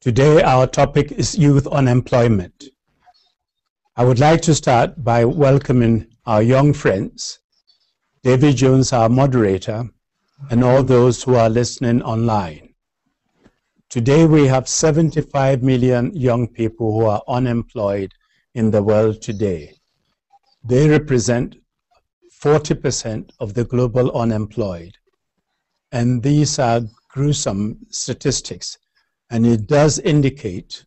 Today, our topic is youth unemployment. I would like to start by welcoming our young friends, David Jones, our moderator, and all those who are listening online. Today, we have 75 million young people who are unemployed in the world today. They represent 40% of the global unemployed. And these are gruesome statistics and it does indicate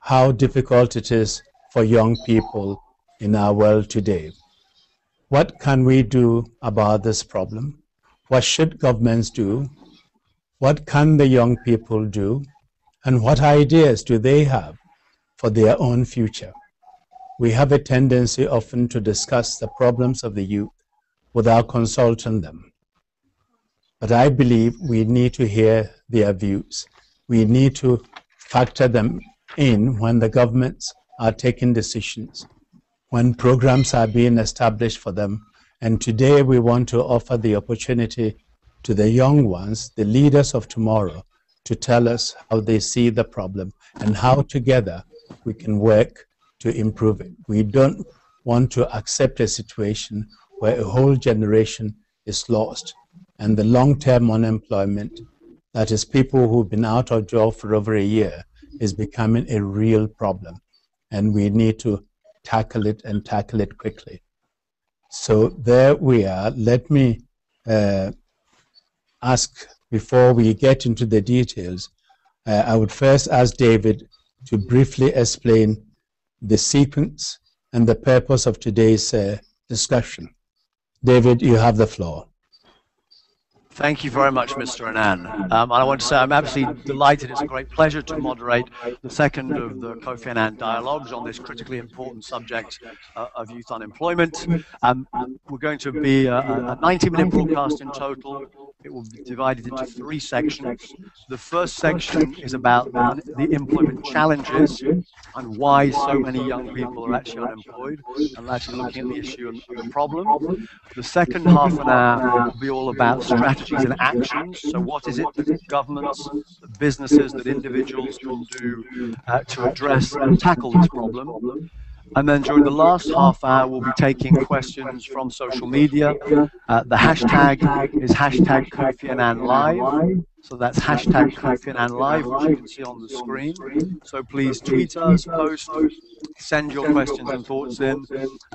how difficult it is for young people in our world today. What can we do about this problem? What should governments do? What can the young people do? And what ideas do they have for their own future? We have a tendency often to discuss the problems of the youth without consulting them. But I believe we need to hear their views we need to factor them in when the governments are taking decisions, when programs are being established for them. And today we want to offer the opportunity to the young ones, the leaders of tomorrow, to tell us how they see the problem and how together we can work to improve it. We don't want to accept a situation where a whole generation is lost and the long-term unemployment that is, people who've been out of job for over a year, is becoming a real problem. And we need to tackle it and tackle it quickly. So there we are. Let me uh, ask, before we get into the details, uh, I would first ask David to briefly explain the sequence and the purpose of today's uh, discussion. David, you have the floor. Thank you very much, Mr. Annan. Um, I want to say I'm absolutely delighted. It's a great pleasure to moderate the second of the Kofi Annan dialogues on this critically important subject uh, of youth unemployment. Um, we're going to be a, a 90-minute broadcast in total. It will be divided into three sections. The first section is about the employment challenges and why so many young people are actually unemployed and actually looking at the issue and the problem. The second half an hour will be all about strategies and actions. So what is it that governments, that businesses, that individuals can do uh, to address and tackle this problem? And then during the last half hour, we'll be taking questions from social media. Uh, the hashtag is hashtag Kofi Annan Live. So that's hashtag Kofi Annan Live, which you can see on the screen. So please tweet us, post, send your questions and thoughts in,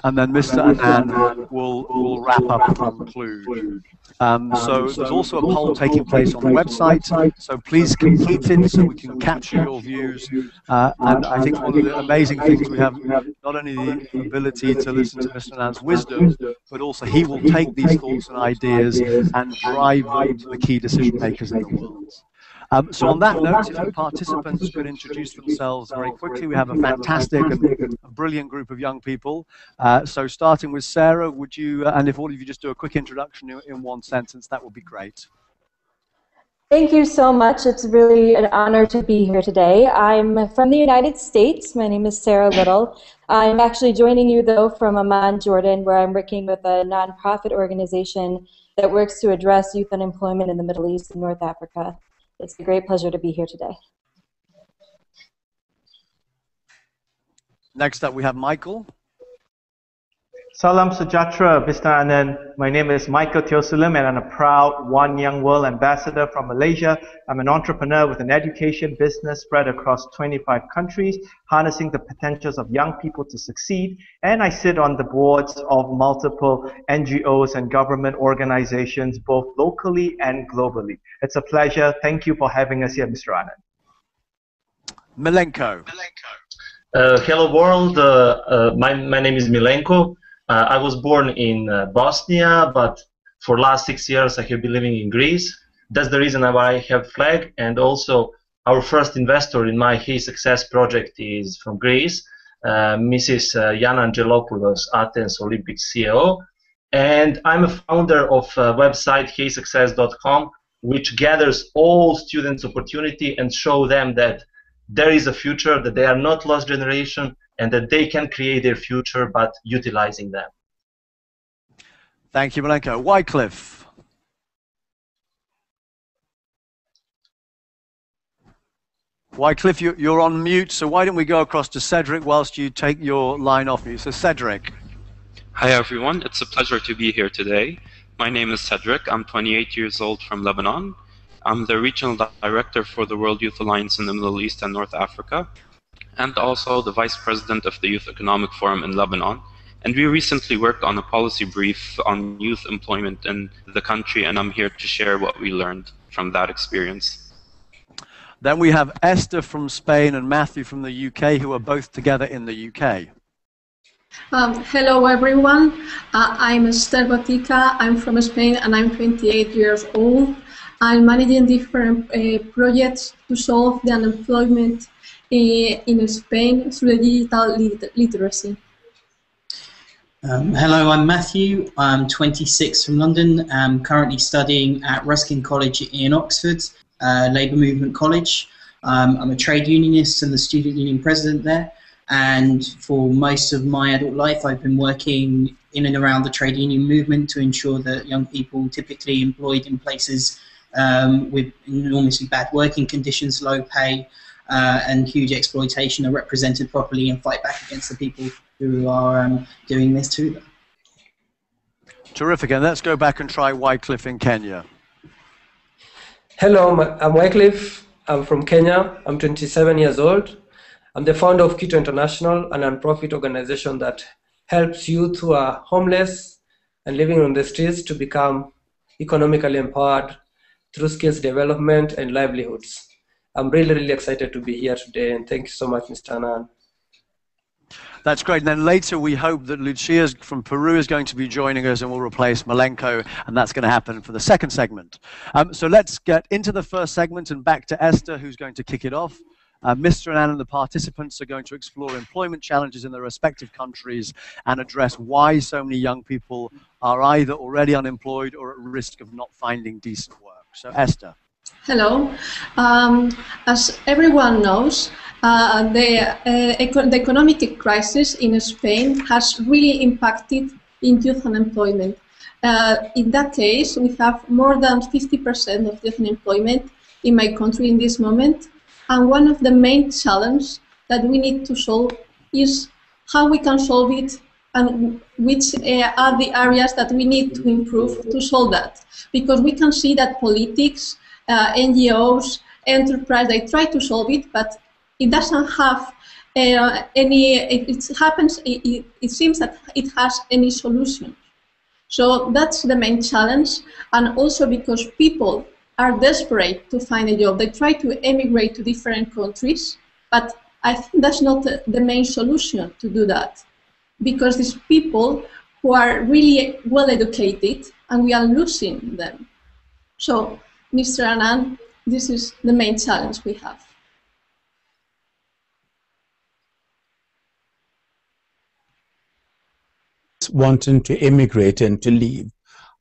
and then Mr. Annan will, will wrap up and conclude. Um, so there's also a poll taking place on the website, so please complete it so we can capture your views. Uh, and I think one of the amazing things we have, not only the ability to listen to Mr. Annan's wisdom, but also he will take these thoughts and ideas and drive them to the key decision makers in the world. Um, so on that note, if the participants could introduce themselves very quickly, we have a fantastic and brilliant group of young people. Uh, so starting with Sarah, would you, uh, and if all of you just do a quick introduction in one sentence, that would be great. Thank you so much. It's really an honor to be here today. I'm from the United States. My name is Sarah Little. I'm actually joining you, though, from Amman, Jordan, where I'm working with a nonprofit organization that works to address youth unemployment in the Middle East and North Africa. It's a great pleasure to be here today. Next up, we have Michael. Salam Sejahtera, Mr. Annan. My name is Michael Teoh Su Lim, and I'm a proud One Young World ambassador from Malaysia. I'm an entrepreneur with an education business spread across 25 countries, harnessing the potentials of young people to succeed. And I sit on the boards of multiple NGOs and government organizations, both locally and globally. It's a pleasure. Thank you for having us here, Mr. Annan. Milenko. Uh, hello world, uh, uh, my, my name is Milenko. Uh, I was born in uh, Bosnia, but for last six years I have been living in Greece. That's the reason why I have flag, and also our first investor in my Hey Success project is from Greece, uh, Mrs. Uh, Angelopoulos, Athens Olympic CEO, and I'm a founder of a website heysuccess.com, which gathers all students' opportunity and show them that there is a future, that they are not lost generation, and that they can create their future but utilizing them. Thank you, Milenko. Wycliffe. Wycliffe, you're on mute, so why don't we go across to Cedric whilst you take your line off mute. So, Cedric. Hi, everyone. It's a pleasure to be here today. My name is Cedric. I'm 28 years old from Lebanon. I'm the regional director for the World Youth Alliance in the Middle East and North Africa, and also the vice president of the Youth Economic Forum in Lebanon. And we recently worked on a policy brief on youth employment in the country, and I'm here to share what we learned from that experience. Then we have Esther from Spain and Matthew from the UK, who are both together in the UK. Um, hello, everyone. Uh, I'm Esther Botica. I'm from Spain and I'm 28 years old. I'm managing different uh, projects to solve the unemployment in Spain through digital lit literacy. Um, hello, I'm Matthew. I'm 26 from London. I'm currently studying at Ruskin College in Oxford uh, Labour Movement College. Um, I'm a trade unionist and the student union president there. And for most of my adult life, I've been working in and around the trade union movement to ensure that young people, typically employed in places um, with enormously bad working conditions, low pay, uh, and huge exploitation, are represented properly and fight back against the people who are um, doing this to them. Terrific. And let's go back and try Wycliffe in Kenya. Hello, I'm Wycliffe. I'm from Kenya. I'm 27 years old. I'm the founder of Kito International, a nonprofit organization that helps youth who are homeless and living on the streets to become economically empowered through skills development and livelihoods. I'm really, really excited to be here today, and thank you so much, Mr. Annan. That's great. And then later we hope that Lucia from Peru is going to be joining us and will replace Milenko, and that's going to happen for the second segment. Um, so let's get into the first segment and back to Esther, who's going to kick it off. Uh, Mr. Annan and the participants are going to explore employment challenges in their respective countries and address why so many young people are either already unemployed or at risk of not finding decent work. So, Esther. Hello. Um, as everyone knows, uh, the, uh, eco the economic crisis in Spain has really impacted in youth unemployment. Uh, in that case, we have more than 50% of youth unemployment in my country in this moment. And one of the main challenges that we need to solve is how we can solve it and which uh, are the areas that we need to improve to solve that. Because we can see that politics, uh, NGOs, enterprise, they try to solve it, but it doesn't have uh, any, it, it happens, it, it, seems that it has any solution. So that's the main challenge, and also because people are desperate to find a job. They try to emigrate to different countries, but I think that's not the, main solution to do that, because these people who are really well educated, and we are losing them. So, Mr. Annan, this is the main challenge we have. wanting to immigrate and to leave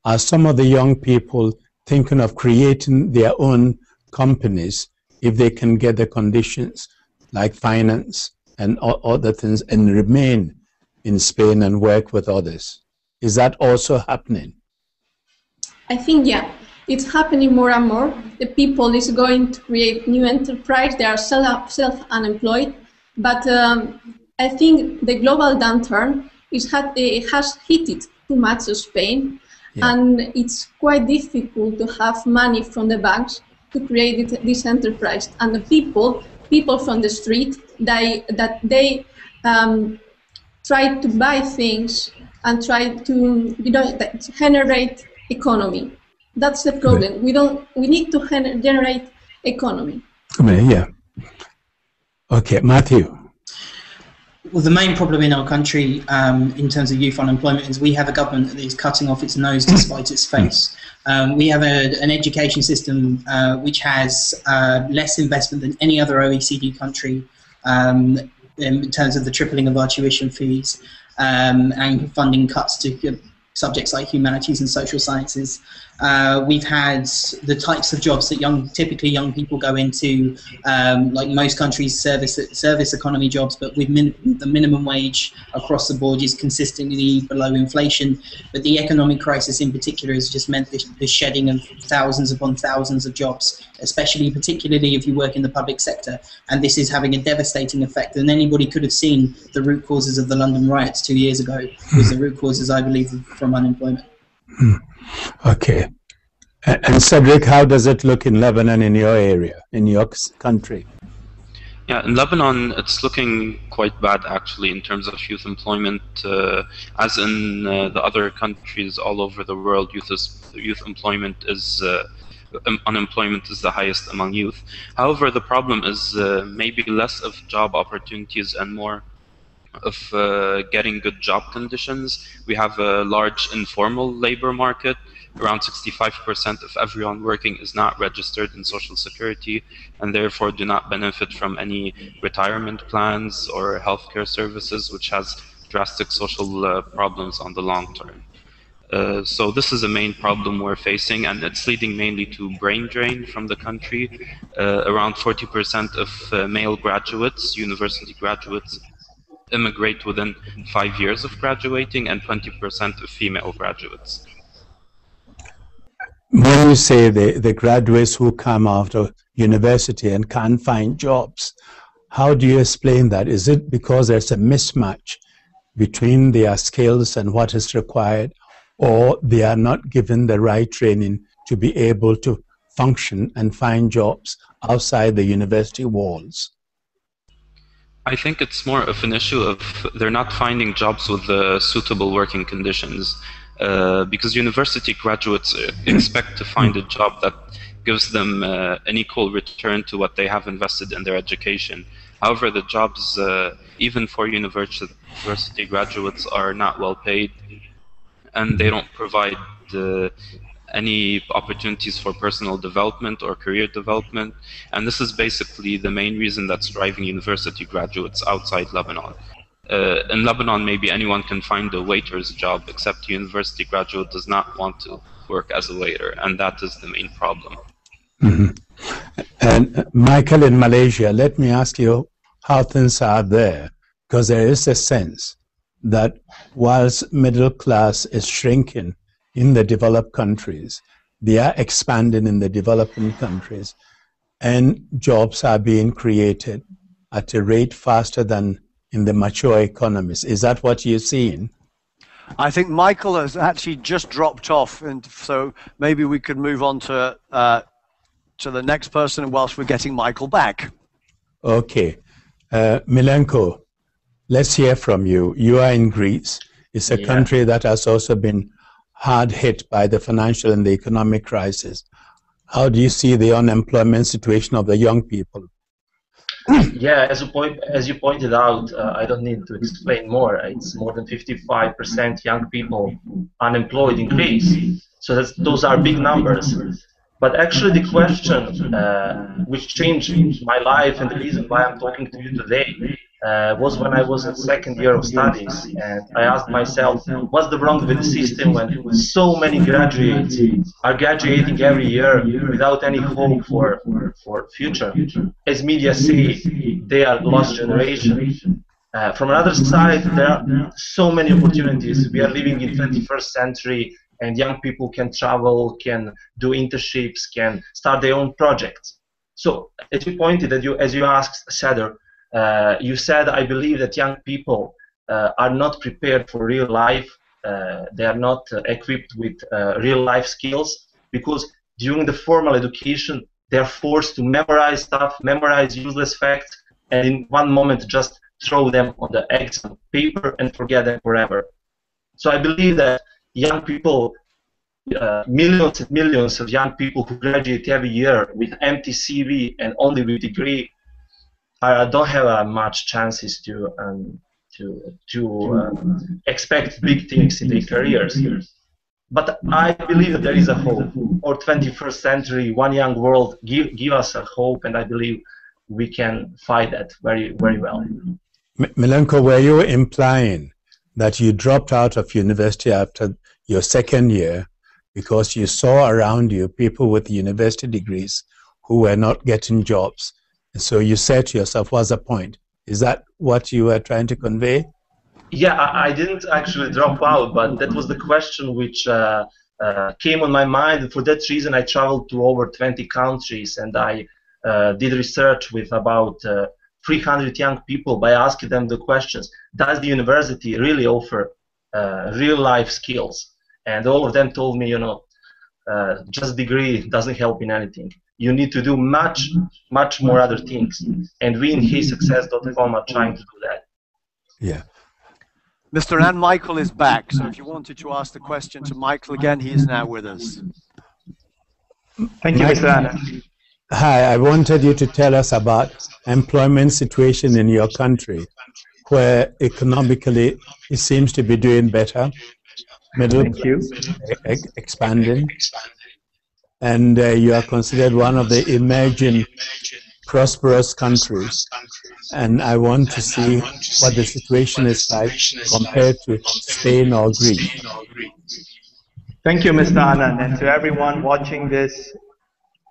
are some of the young people thinking of creating their own companies if they can get the conditions like finance and other things and remain in Spain and work with others. Is that also happening? I think, yeah, it's happening more and more. The people is going to create new enterprise. They are self-unemployed. But um, I think the global downturn it, had, it has hit it too much Spain, yeah. and it's quite difficult to have money from the banks to create it, this enterprise. And the people, people from the street, they, that they um, try to buy things and try to you know generate economy. That's the problem. We don't. We need to generate economy. Yeah. Okay, Matthew. Well, the main problem in our country um, in terms of youth unemployment is we have a government that is cutting off its nose to spite its face. Um, we have a, an education system uh, which has uh, less investment than any other OECD country um, in terms of the tripling of our tuition fees um, and funding cuts to subjects like humanities and social sciences. Uh, we've had the types of jobs that young, typically young people go into, um, like most countries, service service economy jobs, but with min the minimum wage across the board is consistently below inflation. But the economic crisis in particular has just meant the, the shedding of thousands upon thousands of jobs, especially particularly if you work in the public sector. And this is having a devastating effect. And anybody could have seen the root causes of the London riots two years ago was the root causes, I believe, from unemployment. Hmm. Okay. And Cedric, how does it look in Lebanon in your area, in your country? Yeah, in Lebanon, it's looking quite bad actually in terms of youth employment. Uh, as in uh, the other countries all over the world, youth is, youth employment is uh, unemployment is the highest among youth. However, the problem is uh, maybe less of job opportunities and more of uh, getting good job conditions. We have a large informal labor market. Around 65% of everyone working is not registered in Social Security and therefore do not benefit from any retirement plans or healthcare services, which has drastic social uh, problems on the long term. Uh, so this is a main problem we're facing, and it's leading mainly to brain drain from the country. Uh, around 40% of uh, male graduates, university graduates, immigrate within five years of graduating and 20% of female graduates. When you say the, the graduates who come after university and can't find jobs, how do you explain that? Is it because there's a mismatch between their skills and what is required, or they are not given the right training to be able to function and find jobs outside the university walls? I think it's more of an issue of they're not finding jobs with uh, suitable working conditions uh, because university graduates uh, expect to find a job that gives them uh, an equal return to what they have invested in their education. However, the jobs, uh, even for university graduates, are not well paid and they don't provide any opportunities for personal development or career development. And this is basically the main reason that's driving university graduates outside Lebanon. Uh, in Lebanon, maybe anyone can find a waiter's job, except a university graduate does not want to work as a waiter, and that is the main problem. Mm-hmm. And uh, Michael, in Malaysia, let me ask you how things are there, because there is a sense that whilst middle class is shrinking, in the developed countries. They are expanding in the developing countries, and jobs are being created at a rate faster than in the mature economies. Is that what you're seeing? I think Michael has actually just dropped off, and so maybe we could move on to uh, to the next person whilst we're getting Michael back. Okay, uh, Milenko, let's hear from you. You are in Greece. It's a yeah. country that has also been hard hit by the financial and the economic crisis. How do you see the unemployment situation of the young people? yeah, as you, point, as you pointed out, uh, I don't need to explain more. It's more than 55% young people unemployed in Greece. So those are big numbers. But actually, the question uh, which changed my life and the reason why I'm talking to you today uh, was when I was in second year of studies, and I asked myself, what's the wrong with the system when so many graduates are graduating every year without any hope for for future? As media say, they are lost generation. Uh, from another side, there are so many opportunities. We are living in 21st century, and young people can travel, can do internships, can start their own projects. So, as you pointed, as you as you asked, Cedar, uh, you said, I believe that young people uh, are not prepared for real life. Uh, they are not uh, equipped with uh, real life skills because during the formal education, they are forced to memorize stuff, memorize useless facts, and in one moment just throw them on the exam paper and forget them forever. So I believe that young people, uh, millions and millions of young people who graduate every year with empty CV and only with degree I don't have uh, much chances to um, to to uh, expect big things in their careers. But I believe that there is a hope. Or 21st century, one young world give give us a hope, and I believe we can fight that very very well. Milenko, were you implying that you dropped out of university after your second year because you saw around you people with university degrees who were not getting jobs. And so you said to yourself, what's the point? Is that what you were trying to convey? Yeah, I, didn't actually drop out, but that was the question which uh, uh, came on my mind. For that reason, I traveled to over 20 countries and I uh, did research with about uh, 300 young people by asking them the questions Does the university really offer uh, real life skills? And all of them told me, you know, uh, just degree doesn't help in anything. You need to do much, much more other things. And we in HeySuccess.com are trying to do that. Yeah. Mr. Annan Michael is back, so if you wanted to ask the question to Michael again, he is now with us. Thank you, Mr. Annan. Hi, I wanted you to tell us about employment situation in your country, where economically it seems to be doing better, middle Thank you. expanding, and uh, you are considered one of the emerging prosperous countries. And I want to see what the situation is like compared to Spain or Greece. Thank you, Mr. Annan, and to everyone watching this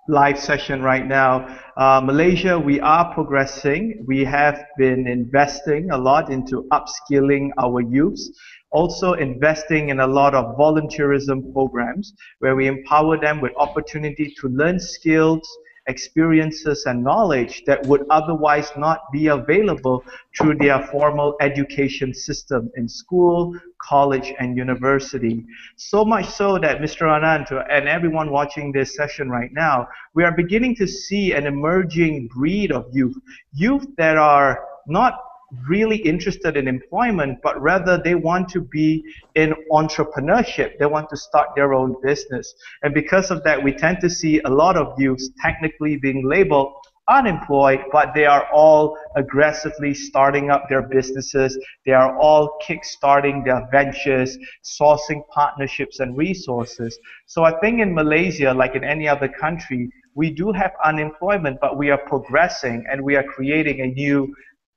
live session right now. Uh, Malaysia, we are progressing. We have been investing a lot into upskilling our youths, also investing in a lot of volunteerism programs where we empower them with opportunity to learn skills, experiences, and knowledge that would otherwise not be available through their formal education system in school, college, and university. So much so that Mr. Annan and everyone watching this session right now, we are beginning to see an emerging breed of youth. Youth that are not really interested in employment, but rather they want to be in entrepreneurship. They want to start their own business. And because of that, we tend to see a lot of youths technically being labeled unemployed, but they are all aggressively starting up their businesses. They are all kickstarting their ventures, sourcing partnerships and resources. So I think in Malaysia, like in any other country, we do have unemployment, but we are progressing and we are creating a new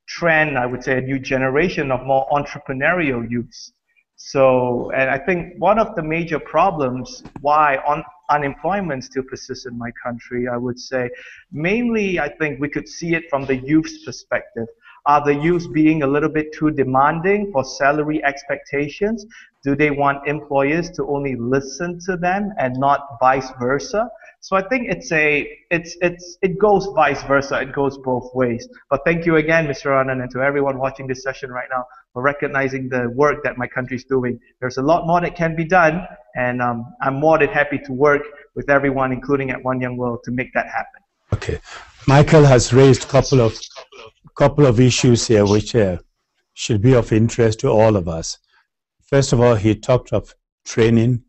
trend, I would say, a new generation of more entrepreneurial youths. So, and I think one of the major problems why unemployment still persists in my country, I would say, mainly I think we could see it from the youth's perspective. Are the youths being a little bit too demanding for salary expectations? Do they want employers to only listen to them and not vice versa? So I think it's a it's it's it goes vice versa. It goes both ways. But thank you again, Mr. Annan, and to everyone watching this session right now for recognizing the work that my country is doing. There's a lot more that can be done, and um, I'm more than happy to work with everyone, including at One Young World, to make that happen. Okay, Michael has raised a couple of couple of issues here which uh, should be of interest to all of us. First of all, he talked of training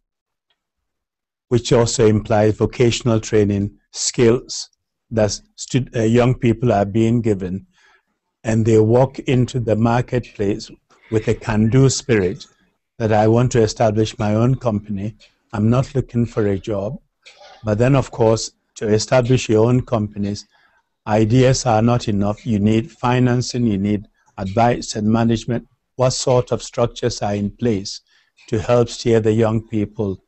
which also implies vocational training skills that uh, young people are being given, and they walk into the marketplace with a can-do spirit that I want to establish my own company. I'm not looking for a job, but then of course to establish your own companies, ideas are not enough. You need financing, you need advice and management. What sort of structures are in place to help steer the young people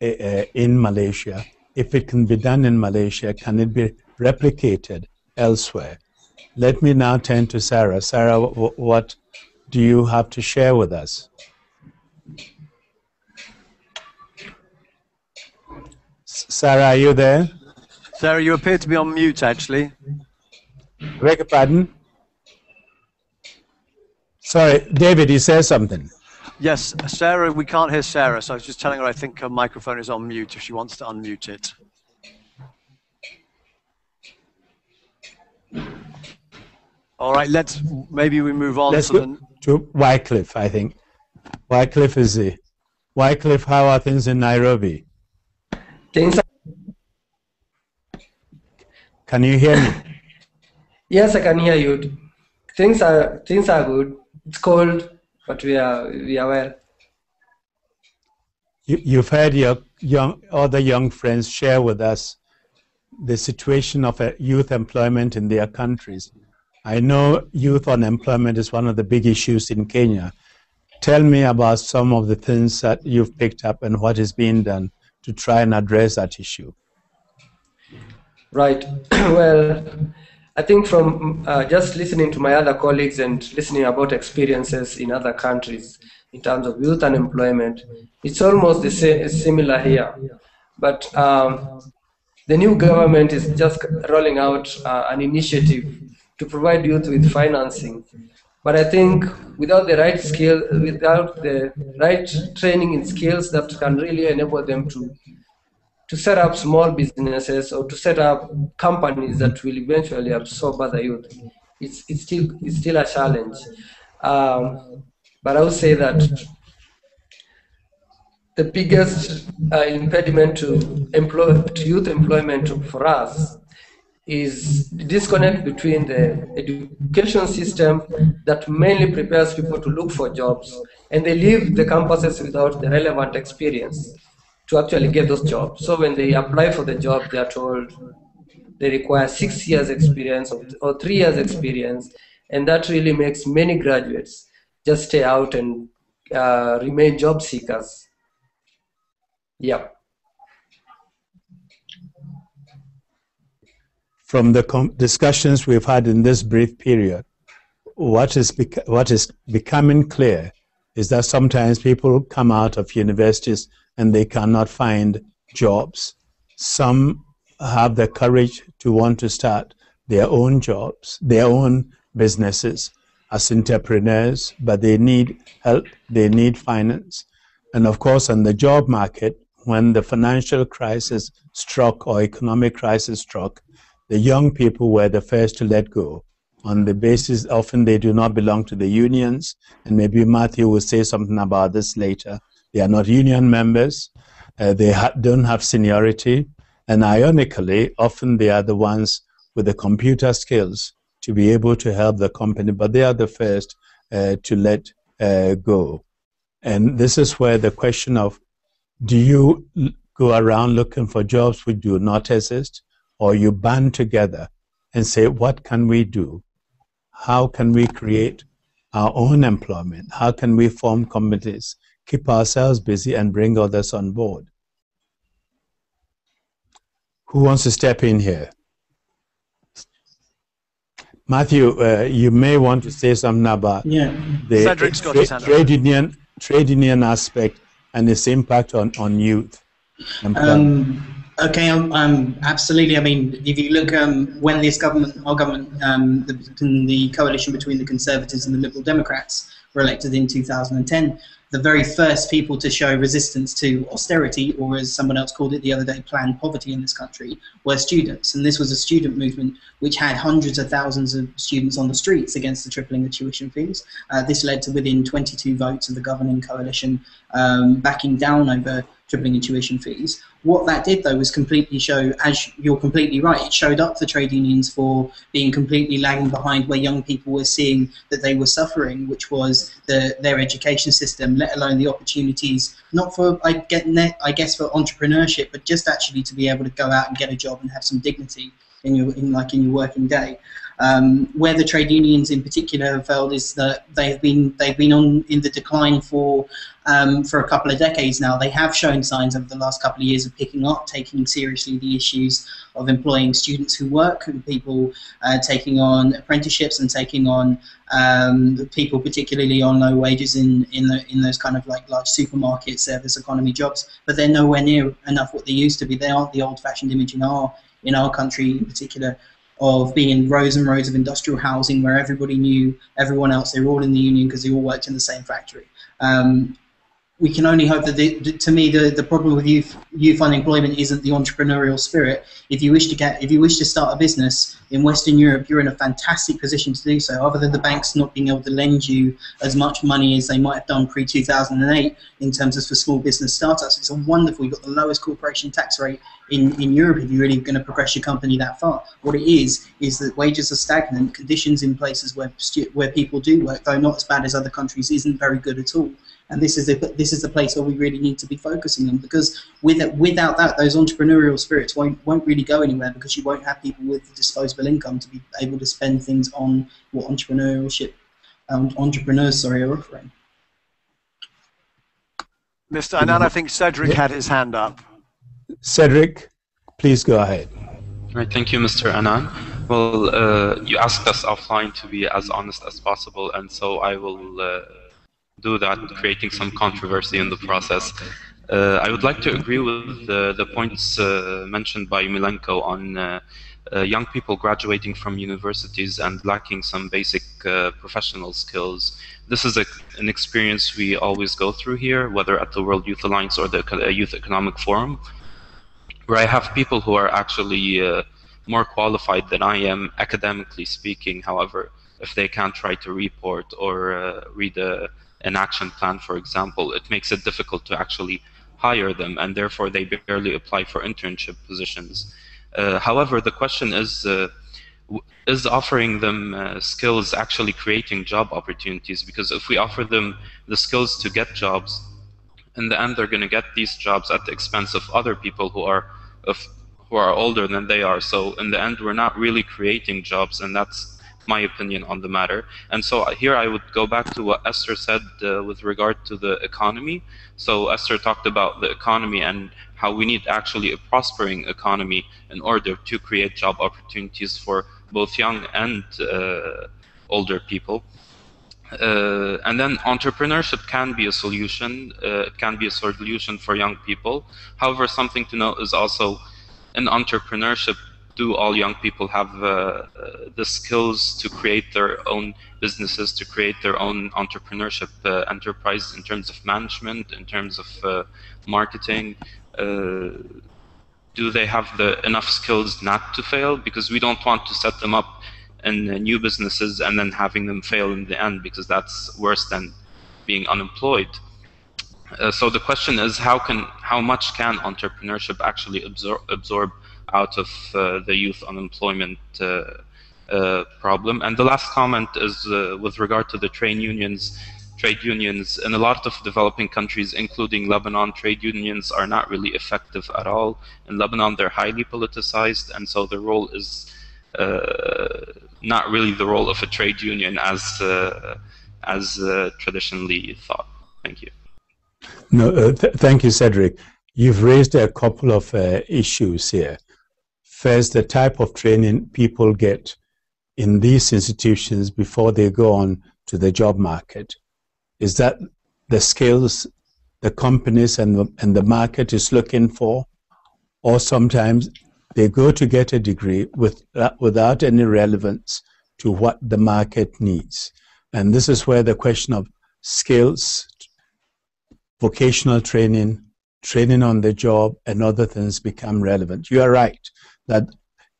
uh, in Malaysia. If it can be done in Malaysia, can it be replicated elsewhere? Let me now turn to Sarah. Sarah, what do you have to share with us? Sarah, are you there? Sarah, you appear to be on mute, actually. Beg your pardon? Sorry, David, you said something. Yes, Sarah, we can't hear Sarah, so I was just telling her I think her microphone is on mute if she wants to unmute it. All right, let's maybe we move on Let's to the. to Wycliffe, I think. Wycliffe is the. Wycliffe, how are things in Nairobi? Things are, Can you hear me? yes, I can hear you. Things are things are good. It's cold, but we are we are well. You, you've heard your young, other young friends share with us the situation of uh, youth employment in their countries. I know youth unemployment is one of the big issues in Kenya. Tell me about some of the things that you've picked up and what is being done to try and address that issue? Right. well, I think from uh, just listening to my other colleagues and listening about experiences in other countries in terms of youth unemployment, it's almost the same, similar here. But um, the new government is just rolling out uh, an initiative to provide youth with financing. But I think without the right skill, without the right training in skills that can really enable them to to set up small businesses or to set up companies that will eventually absorb other youth, it's, it's still it's still a challenge. Um, but I would say that the biggest uh, impediment to, employ, to youth employment for us is the disconnect between the education system that mainly prepares people to look for jobs and they leave the campuses without the relevant experience to actually get those jobs. So when they apply for the job, they are told they require six years experience or, three years experience, and that really makes many graduates just stay out and uh, remain job seekers. Yeah. From the discussions we've had in this brief period, what is, what is becoming clear is that sometimes people come out of universities and they cannot find jobs. Some have the courage to want to start their own jobs, their own businesses as entrepreneurs, but they need help, they need finance. And of course, on the job market, when the financial crisis struck or economic crisis struck, the young people were the first to let go on the basis often they do not belong to the unions, and maybe Matthew will say something about this later. They are not union members, uh, they ha- don't have seniority, and ironically, often they are the ones with the computer skills to be able to help the company, but they are the first uh, to let uh, go. And this is where the question of do you go around looking for jobs which do not exist, or you band together and say, what can we do? How can we create our own employment? How can we form committees, keep ourselves busy, and bring others on board? Who wants to step in here? Matthew, uh, you may want to say something about yeah. the tra- trade union trade union aspect and its impact on, on youth? Um, okay, um, um, absolutely. I mean, if you look um, when this government, our government, um, the, the coalition between the Conservatives and the Liberal Democrats were elected in 2010, the very first people to show resistance to austerity, or as someone else called it the other day, planned poverty in this country, were students. And this was a student movement which had hundreds of thousands of students on the streets against the tripling of tuition fees. Uh, this led to within 22 votes of the governing coalition um, backing down over tripling of tuition fees. What that did, though, was completely show, as you're completely right, it showed up the trade unions for being completely lagging behind where young people were seeing that they were suffering, which was the, their education system, let alone the opportunities, not for, I, get net, I guess, for entrepreneurship, but just actually to be able to go out and get a job and have some dignity in your, in, like in your working day. Um, where the trade unions in particular have failed is that they've been they've been on in the decline for um, for a couple of decades now. They have shown signs over the last couple of years of picking up, taking seriously the issues of employing students who work and people uh, taking on apprenticeships and taking on um, people particularly on low wages in in, the, in those kind of like large supermarket service economy jobs. But they're nowhere near enough what they used to be. They aren't the old-fashioned image in our in our country in particular of being in rows and rows of industrial housing where everybody knew everyone else. They were all in the union because they all worked in the same factory. Um, we can only hope that the, to me the, the problem with youth youth unemployment isn't the entrepreneurial spirit. If you wish to get if you wish to start a business in Western Europe, you're in a fantastic position to do so. Other than the banks not being able to lend you as much money as they might have done pre 2008 in terms of for small business startups, it's a wonderful. You've got the lowest corporation tax rate in, in Europe if you're really going to progress your company that far. What it is is that wages are stagnant, conditions in places where where people do work, though not as bad as other countries, isn't very good at all and this is the this is the place where we really need to be focusing on because with without that those entrepreneurial spirits won't won't really go anywhere because you won't have people with the disposable income to be able to spend things on what entrepreneurship um, entrepreneurs sorry are offering. Mr. Annan, I think Cedric had his hand up. Cedric, please go ahead. Right, thank you, Mr. Annan. Well, uh, you asked us offline to be as honest as possible, and so I will uh, do that, creating some controversy in the process. Uh, I would like to agree with the, the points uh, mentioned by Milenko on uh, uh, young people graduating from universities and lacking some basic professional skills. This is a, an experience we always go through here, whether at the World Youth Alliance or the Youth Economic Forum where I have people who are actually uh, more qualified than I am academically speaking. However, if they can't write a report or uh, read a, an action plan, for example, it makes it difficult to actually hire them, and therefore they barely apply for internship positions. Uh, however, the question is, uh, is offering them uh, skills actually creating job opportunities? Because if we offer them the skills to get jobs, in the end they're going to get these jobs at the expense of other people who are of who are older than they are. So in the end we're not really creating jobs and that's my opinion on the matter. And so here i would go back to what esther said uh, with regard to the economy. So esther talked about the economy and how we need actually a prospering economy in order to create job opportunities for both young and uh, older people uh, and then entrepreneurship can be a solution. Uh, it can be a solution for young people. However, something to note is also in entrepreneurship, do all young people have uh, uh the skills to create their own businesses, to create their own entrepreneurship uh, enterprise in terms of management, in terms of uh, marketing? do they have the enough skills not to fail? Because we don't want to set them up and new businesses and then having them fail in the end because that's worse than being unemployed. Uh, so the question is how can how much can entrepreneurship actually absorb absorb out of uh, the youth unemployment uh, uh problem? And the last comment is uh, with regard to the trade unions. Trade unions in a lot of developing countries, including Lebanon, trade unions are not really effective at all. In Lebanon, they're highly politicized, and so the role is uh, not really the role of a trade union as uh, as uh, traditionally thought. Thank you. No, th thank you, Cedric. You've raised a couple of issues here. First, the type of training people get in these institutions before they go on to the job market. Is that the skills the companies and the, and the market is looking for? Or sometimes they go to get a degree with, uh, without any relevance to what the market needs. And this is where the question of skills, vocational training, training on the job, and other things become relevant. You are right that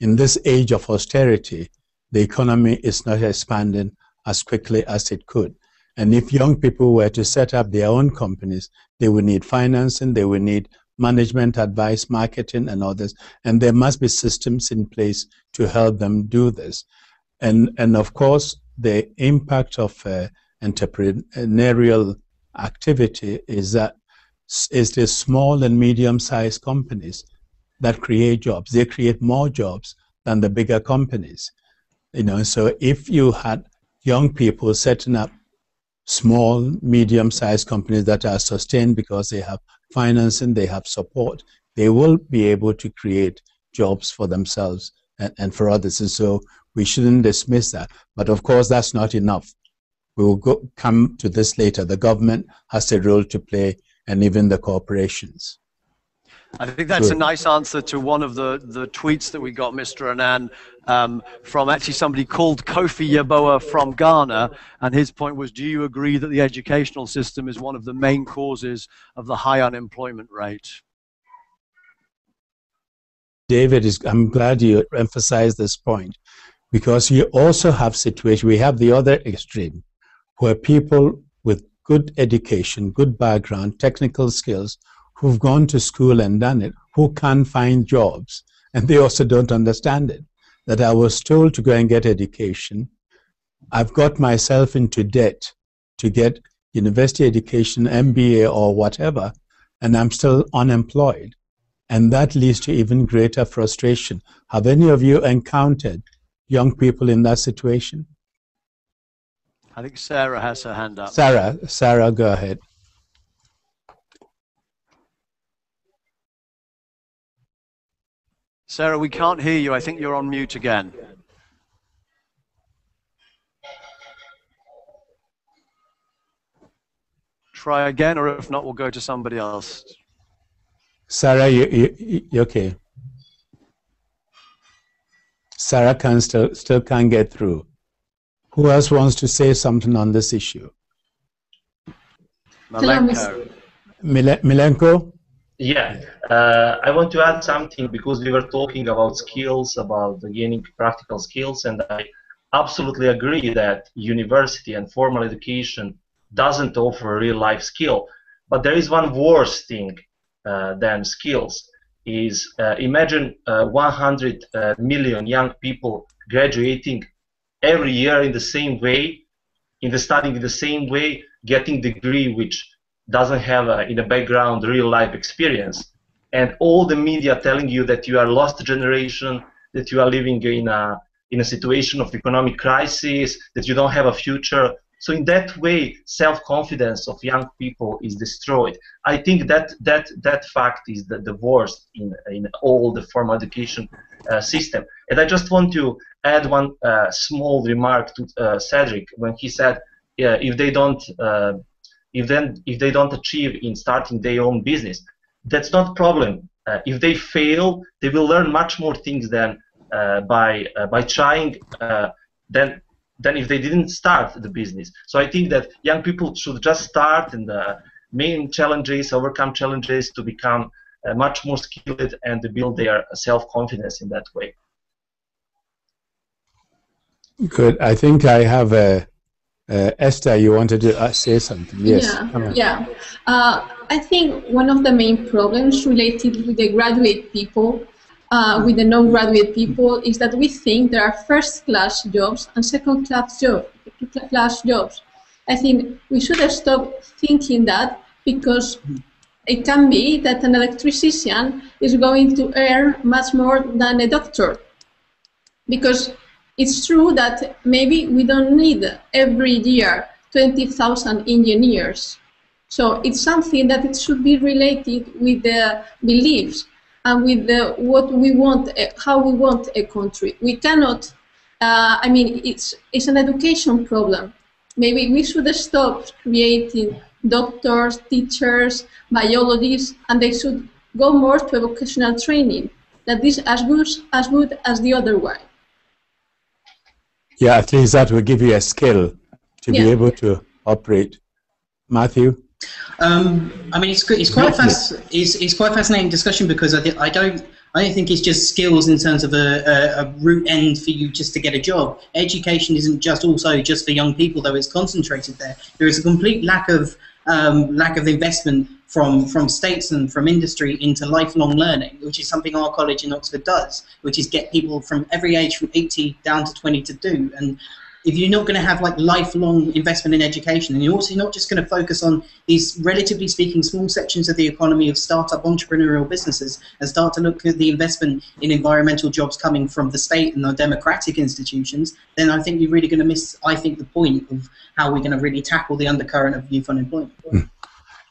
in this age of austerity, the economy is not expanding as quickly as it could. And if young people were to set up their own companies, they would need financing, they would need management advice, marketing, and others. And there must be systems in place to help them do this. And, and of course, the impact of uh, entrepreneurial activity is that is the small and medium-sized companies that create jobs. They create more jobs than the bigger companies. You know, so if you had young people setting up small, medium-sized companies that are sustained because they have financing, they have support, they will be able to create jobs for themselves and, and for others. And so we shouldn't dismiss that. But of course, that's not enough. We will go, come to this later. The government has a role to play, and even the corporations. I think that's a nice answer to one of the, the tweets that we got, Mr. Annan, um, from actually somebody called Kofi Yeboah from Ghana. And his point was Do you agree that the educational system is one of the main causes of the high unemployment rate? David, is, I'm glad you emphasized this point because you also have situations, we have the other extreme where people with good education, good background, technical skills, who've gone to school and done it, who can't find jobs, and they also don't understand it that I was told to go and get education. I've got myself into debt to get university education, MBA, or whatever, and I'm still unemployed. And that leads to even greater frustration. Have any of you encountered young people in that situation? I think Sarah has her hand up. Sarah, Sarah, go ahead. Sarah, we can't hear you. I think you're on mute again. Try again, or if not, we'll go to somebody else. Sarah, you, you, you okay? Sarah can still still can't get through. Who else wants to say something on this issue? Milenko. Milenko? Yeah, uh, I want to add something because we were talking about skills, about gaining practical skills, and I absolutely agree that university and formal education doesn't offer real life skill. But there is one worse thing uh, than skills. Is uh, imagine uh, 100 uh, million young people graduating every year in the same way, in the studying in the same way, getting degree which doesn't have in the background real life experience. And all the media telling you that you are lost generation that you are living in a in a situation of economic crisis that you don't have a future. So in that way self-confidence of young people is destroyed. I think that that that fact is the, the worst in in all the formal education uh, system. And i just want to add one uh, small remark to uh, cedric when he said if they don't uh, if then if they don't achieve in starting their own business that's not a problem. Uh, if they fail they will learn much more things than uh, by uh, by trying uh, than than if they didn't start the business. So i think that young people should just start and the main challenges overcome challenges to become uh, much more skilled and to build their self-confidence in that way. Good. I think i have a uh, Esther, you wanted to uh, say something? Yes. Yeah. Yeah. Uh, I think one of the main problems related with the graduate people, uh, with the non-graduate people, is that we think there are first-class jobs and second-class job, class jobs. I think we should stop thinking that because it can be that an electrician is going to earn much more than a doctor because it's true that maybe we don't need every year 20,000 engineers. So it's something that it should be related with the beliefs and with the, what we want, eh, how we want a country. We cannot, uh, I mean, it's, it's an education problem. Maybe we should stop creating doctors, teachers, biologists, and they should go more to vocational training. That is as good as good as the other way. Yeah, at least that will give you a skill to yeah. be able to operate. Matthew? Um, I mean, it's, it's quite fast. It's, it's quite fascinating discussion because I, I don't I don't think it's just skills in terms of a, a, a, root end for you just to get a job. Education isn't just also just for young people, though it's concentrated there. There is a complete lack of um, lack of investment from from states and from industry into lifelong learning, which is something our college in Oxford does, which is get people from every age from 80 down to 20 to do. And if you're not going to have like lifelong investment in education, and you're also not just going to focus on these relatively speaking small sections of the economy of startup entrepreneurial businesses and start to look at the investment in environmental jobs coming from the state and the democratic institutions, then I think you're really going to miss, I think, the point of how we're going to really tackle the undercurrent of youth unemployment. Hmm.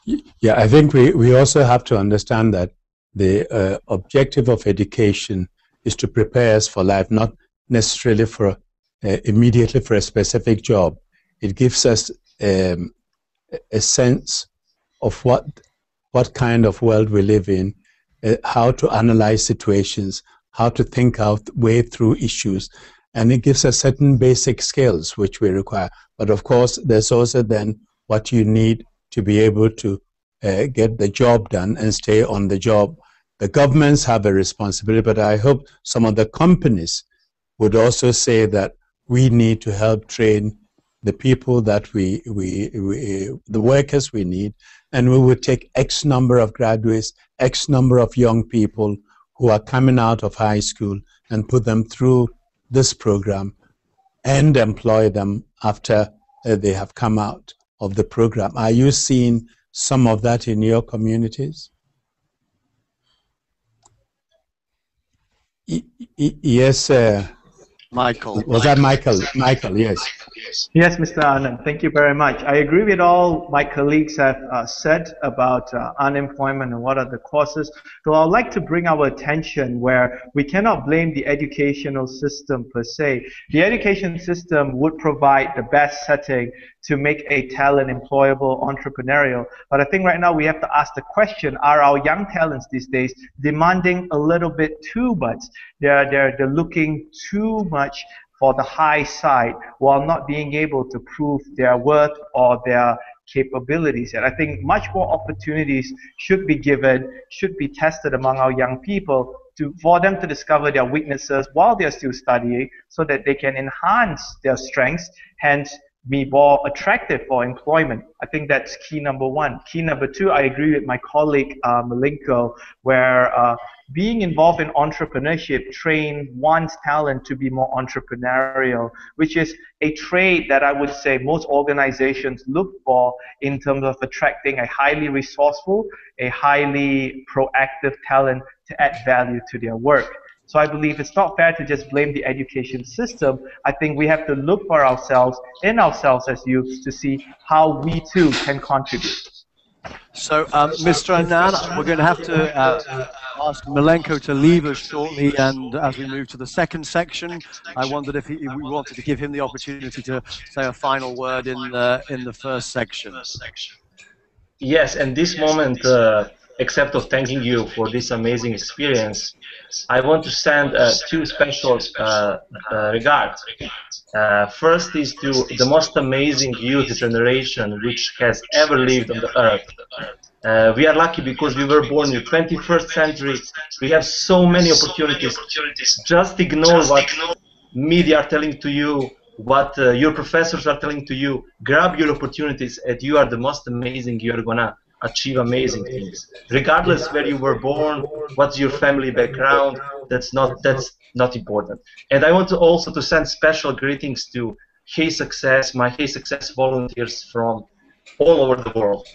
Yeah, I think we, we also have to understand that the uh, objective of education is to prepare us for life, not necessarily for uh, immediately for a specific job. It gives us um, a sense of what what kind of world we live in, uh, how to analyze situations, how to think out way through issues, and it gives us certain basic skills which we require. But of course, there's also then what you need to be able to uh, get the job done and stay on the job. The governments have a responsibility, but I hope some of the companies would also say that we need to help train the people that we, we, we, the workers we need, and we would take X number of graduates, X number of young people who are coming out of high school and put them through this program and employ them after uh, they have come out of the program. Are you seeing some of that in your communities? Y yes, uh, Michael. Was that Michael? Michael, yes. Yes, Mr. Annan, thank you very much. I agree with all my colleagues have uh, said about uh, unemployment and what are the causes. So I'd like to bring our attention where we cannot blame the educational system per se. The education system would provide the best setting to make a talent employable, entrepreneurial. But I think right now we have to ask the question, are our young talents these days demanding a little bit too much? They're, they're, they're looking too much for the high side while not being able to prove their worth or their capabilities. And I think much more opportunities should be given, should be tested among our young people to, for them to discover their weaknesses while they're still studying so that they can enhance their strengths, hence be more attractive for employment. I think that's key number one. Key number two, I agree with my colleague uh, Milenko, where uh, being involved in entrepreneurship train one's talent to be more entrepreneurial, which is a trait that I would say most organizations look for in terms of attracting a highly resourceful, a highly proactive talent to add value to their work. So I believe it's not fair to just blame the education system. I think we have to look for ourselves, in ourselves as youths, to see how we too can contribute. So, um, Mr. Annan, we're going to have to uh, ask Milenko to leave us shortly, and as we move to the second section, I wondered if he, we wanted to give him the opportunity to say a final word in the, in the first section. Yes, and this moment, uh, except of thanking you for this amazing experience, I want to send uh, two special uh, uh regards. Uh, first is to the most amazing youth generation which has ever lived on the earth. Uh, we are lucky because we were born in the 21st century. We have so many opportunities. Just ignore what media are telling to you, what uh, your professors are telling to you. Grab your opportunities, and you are the most amazing. You are gonna achieve amazing things regardless where you were born what's your family background that's not that's not important and i want to also to send special greetings to hey success my hey success volunteers from all over the world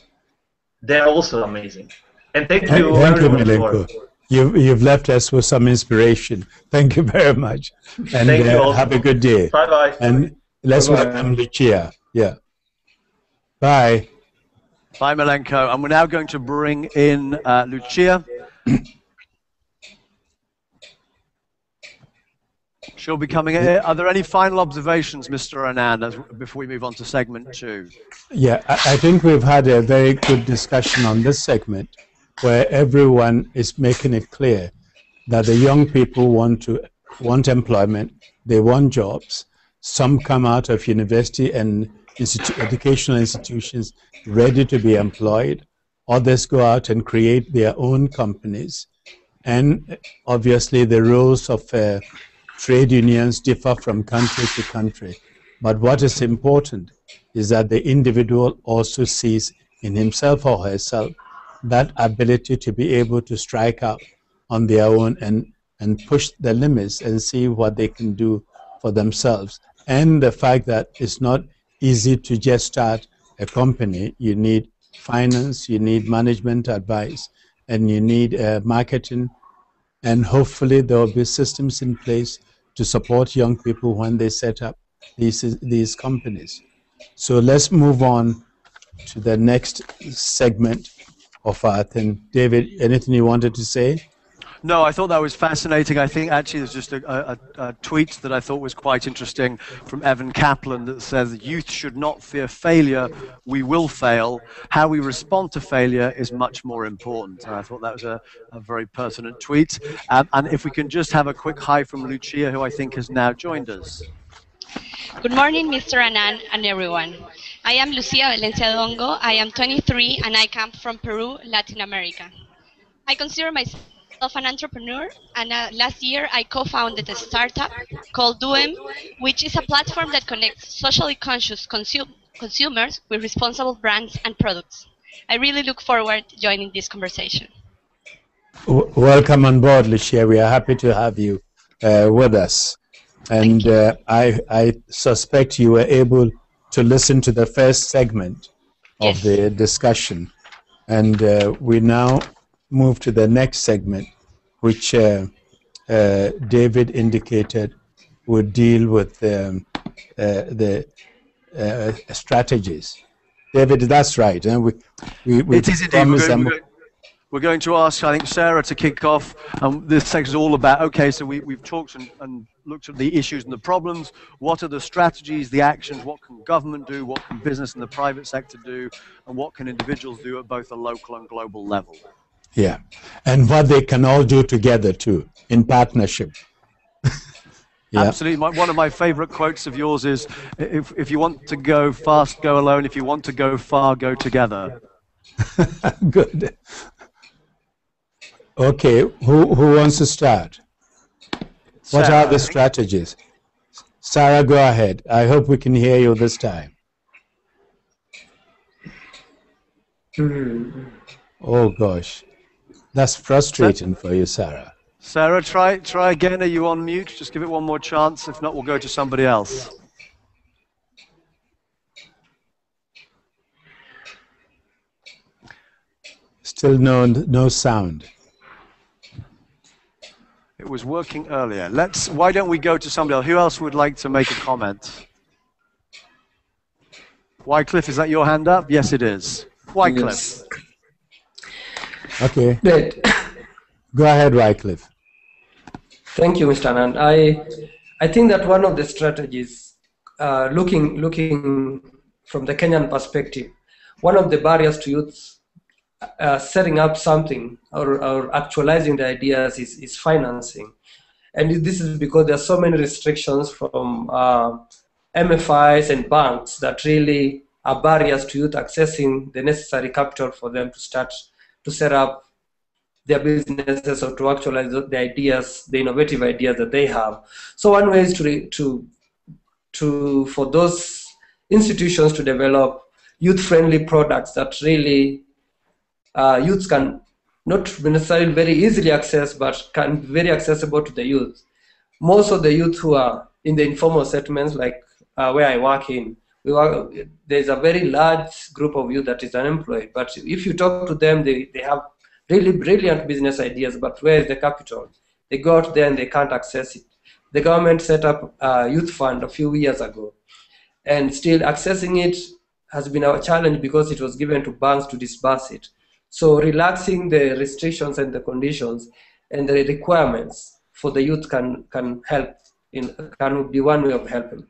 they're also amazing and thank you thank you Milenko. You've, you've left us with some inspiration. Thank you very much. And uh, have a good day. Bye bye. And let's bye -bye. welcome Lucia. Yeah. Bye. Bye, Milenko. And we're now going to bring in uh, Lucia. She'll be coming in. Are there any final observations, Mr. Annan, before we move on to segment two? Yeah, I, I think we've had a very good discussion on this segment where everyone is making it clear that the young people want to want employment, they want jobs. Some come out of university and institu- educational institutions ready to be employed. Others go out and create their own companies. And obviously, the roles of uh, trade unions differ from country to country. But what is important is that the individual also sees in himself or herself that ability to be able to strike out on their own and, and push the limits and see what they can do for themselves. And the fact that it's not easy to just start a company. You need finance, you need management advice, and you need uh, marketing. And hopefully, there will be systems in place to support young people when they set up these, these companies. So let's move on to the next segment of our thing. David, anything you wanted to say? No, I thought that was fascinating. I think actually there's just a, a, a, tweet that I thought was quite interesting from Evan Kaplan that says youth should not fear failure. We will fail. How we respond to failure is much more important. And I thought that was a, a very pertinent tweet. Um, and if we can just have a quick hi from Lucia, who I think has now joined us. Good morning, Mr. Annan and everyone. I am Lucia Valencia Dongo. I am 23 and I come from Peru, Latin America. I consider myself of an entrepreneur, and uh, last year I co-founded a startup called Duem, which is a platform that connects socially conscious consu- consumers with responsible brands and products. I really look forward to joining this conversation. W- welcome on board, Lucia. We are happy to have you uh, with us. And uh, I, I suspect you were able to listen to the first segment of yes. the discussion. And uh, we now move to the next segment, which uh, uh, David indicated would deal with um, uh, the uh, strategies. David, that's right. And we, we, we it is indeed. We're going, we're, going, we're going, to ask, I think, Sarah to kick off. Um, this section is all about, okay, so we, we've talked and, and looked at the issues and the problems. What are the strategies, the actions? What can government do? What can business and the private sector do? And what can individuals do at both a local and global level? Yeah. And what they can all do together, too, in partnership. Yeah. Absolutely. My, one of my favorite quotes of yours is if, if you want to go fast, go alone. If you want to go far, go together. Good. Okay, who, who wants to start? Sarah. What are the strategies? Sarah, go ahead. I hope we can hear you this time. Mm. Oh, gosh. That's frustrating for you, Sarah. Sarah, try try again. Are you on mute? Just give it one more chance. If not, we'll go to somebody else. Still no no sound. It was working earlier. Let's. Why don't we go to somebody else? Who else would like to make a comment? Wycliffe, is that your hand up? Yes, it is. Wycliffe. Yes. Okay. Go ahead, Wycliffe. Thank you, Mr. Annan. I, I think that one of the strategies, uh, looking, looking from the Kenyan perspective, one of the barriers to youth uh, setting up something or, or actualizing the ideas is, is financing. And this is because there are so many restrictions from uh, MFIs and banks that really are barriers to youth accessing the necessary capital for them to start to set up their businesses or to actualize the ideas, the innovative ideas that they have. So one way is to, to, to for those institutions to develop youth-friendly products that really uh, youths can not necessarily very easily access, but can be very accessible to the youth. Most of the youth who are in the informal settlements, like uh, where I work in, there's a very large group of youth that is unemployed. But if you talk to them, they, they have really brilliant business ideas, but where is the capital? They go out there and they can't access it. The government set up a youth fund a few years ago, and still accessing it has been a challenge because it was given to banks to disburse it. So relaxing the restrictions and the conditions and the requirements for the youth can, can help, in, can be one way of helping.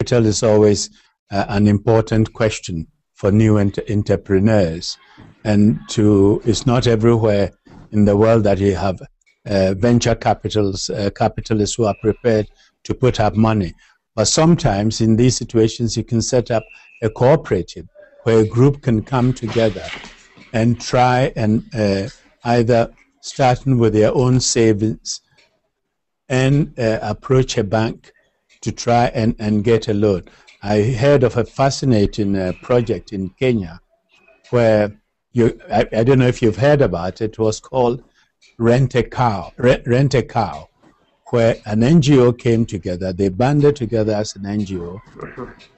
Capital is always uh, an important question for new entrepreneurs. And to it's not everywhere in the world that you have uh, venture capitals, uh, capitalists who are prepared to put up money. But sometimes in these situations, you can set up a cooperative where a group can come together and try and uh, either starting with their own savings and uh, approach a bank to try and, and get a loan. I heard of a fascinating uh, project in Kenya where you, I, I, don't know if you've heard about it, it was called Rent a Cow, Rent a Cow, where an NGO came together, they banded together as an NGO,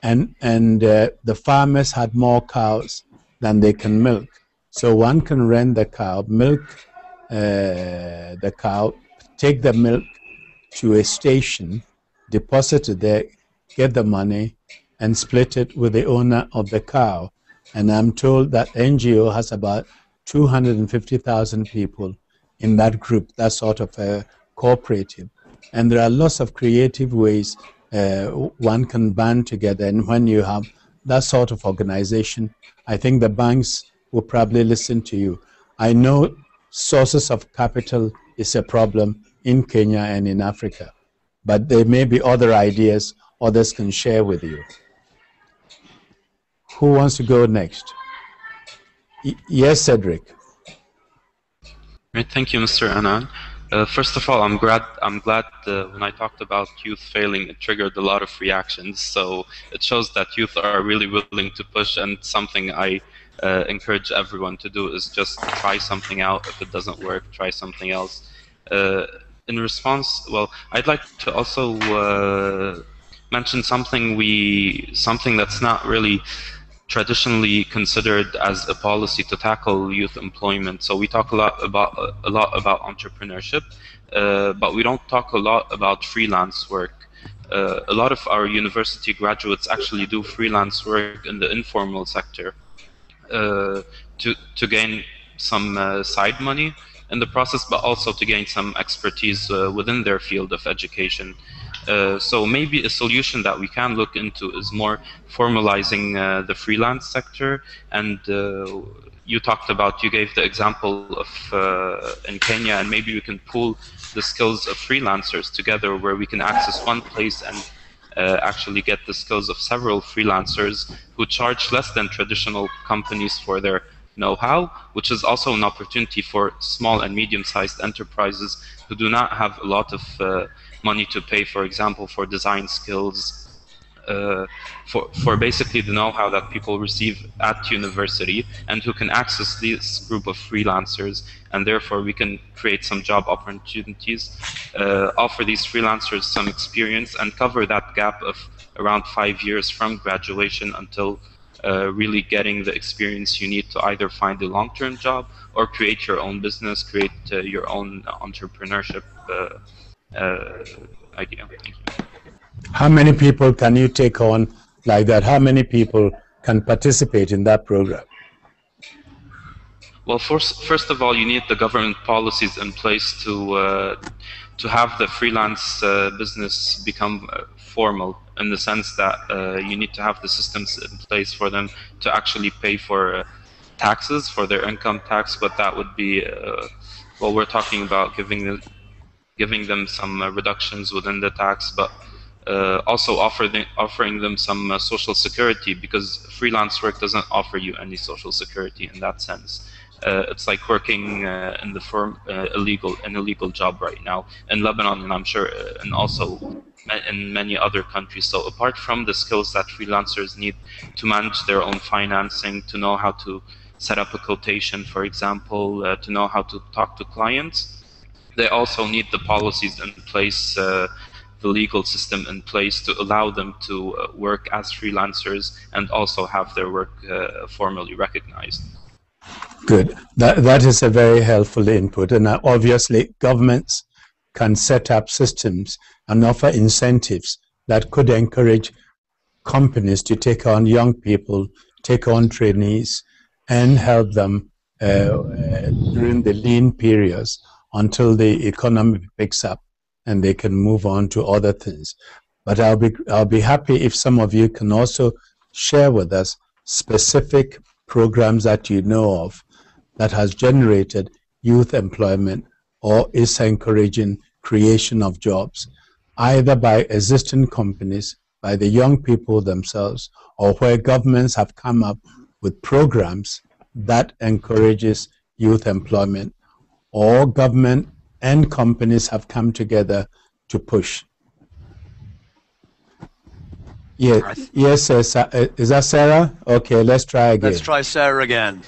and, and uh, the farmers had more cows than they can milk. So one can rent the cow, milk uh, the cow, take the milk to a station, deposit it there, get the money, and split it with the owner of the cow. And I'm told that NGO has about 250,000 people in that group, that sort of a cooperative. And there are lots of creative ways uh, one can band together. And when you have that sort of organization, I think the banks will probably listen to you. I know sources of capital is a problem in Kenya and in Africa, but there may be other ideas others can share with you. Who wants to go next? Y yes, Cedric. Thank you, Mr. Annan. Uh, first of all, I'm glad. I'm glad uh, when I talked about youth failing, it triggered a lot of reactions. So it shows that youth are really willing to push, and something I uh, encourage everyone to do is just try something out. If it doesn't work, try something else. In response, well, I'd like to also uh, mention something we something that's not really traditionally considered as a policy to tackle youth employment. So we talk a lot about a lot about entrepreneurship, uh, but we don't talk a lot about freelance work. uh, a lot of our university graduates actually do freelance work in the informal sector uh, to to gain some uh, side money in the process, but also to gain some expertise uh, within their field of education. Uh, so maybe a solution that we can look into is more formalizing uh, the freelance sector. And you talked about, you gave the example of in Kenya, and maybe we can pool the skills of freelancers together where we can access one place and uh, actually get the skills of several freelancers who charge less than traditional companies for their know-how, which is also an opportunity for small and medium-sized enterprises who do not have a lot of uh, money to pay, for example, for design skills, uh, for, for basically the know-how that people receive at university and who can access this group of freelancers. And therefore we can create some job opportunities, uh, offer these freelancers some experience and cover that gap of around five years from graduation until uh, really getting the experience you need to either find a long-term job or create your own business, create uh, your own entrepreneurship uh, uh, idea. How many people can you take on like that? How many people can participate in that program? Well, first, first of all, you need the government policies in place to uh, to have the freelance uh, business become uh, formal in the sense that uh, you need to have the systems in place for them to actually pay for uh, taxes for their income tax. But that would be well, we're talking about giving the giving them some uh, reductions within the tax, but uh, also offer the, offering them some uh, social security because freelance work doesn't offer you any social security in that sense. Uh, it's like working uh, in the firm uh, illegal an illegal job right now in Lebanon, and I'm sure, and also in many other countries. So apart from the skills that freelancers need to manage their own financing, to know how to set up a quotation, for example, to know how to talk to clients they also need the policies in place, uh, the legal system in place to allow them to uh, work as freelancers and also have their work uh, formally recognized. Good. That, that is a very helpful input. And uh, obviously, governments can set up systems and offer incentives that could encourage companies to take on young people, take on trainees, and help them uh, uh, during the lean periods until the economy picks up and they can move on to other things. But I'll be I'll be happy if some of you can also share with us specific programs that you know of that has generated youth employment or is encouraging creation of jobs, either by existing companies, by the young people themselves, or where governments have come up with programs that encourages youth employment or government and companies have come together to push. Yes, yes, uh, uh, is that Sarah? Okay, let's try again. Let's try Sarah again.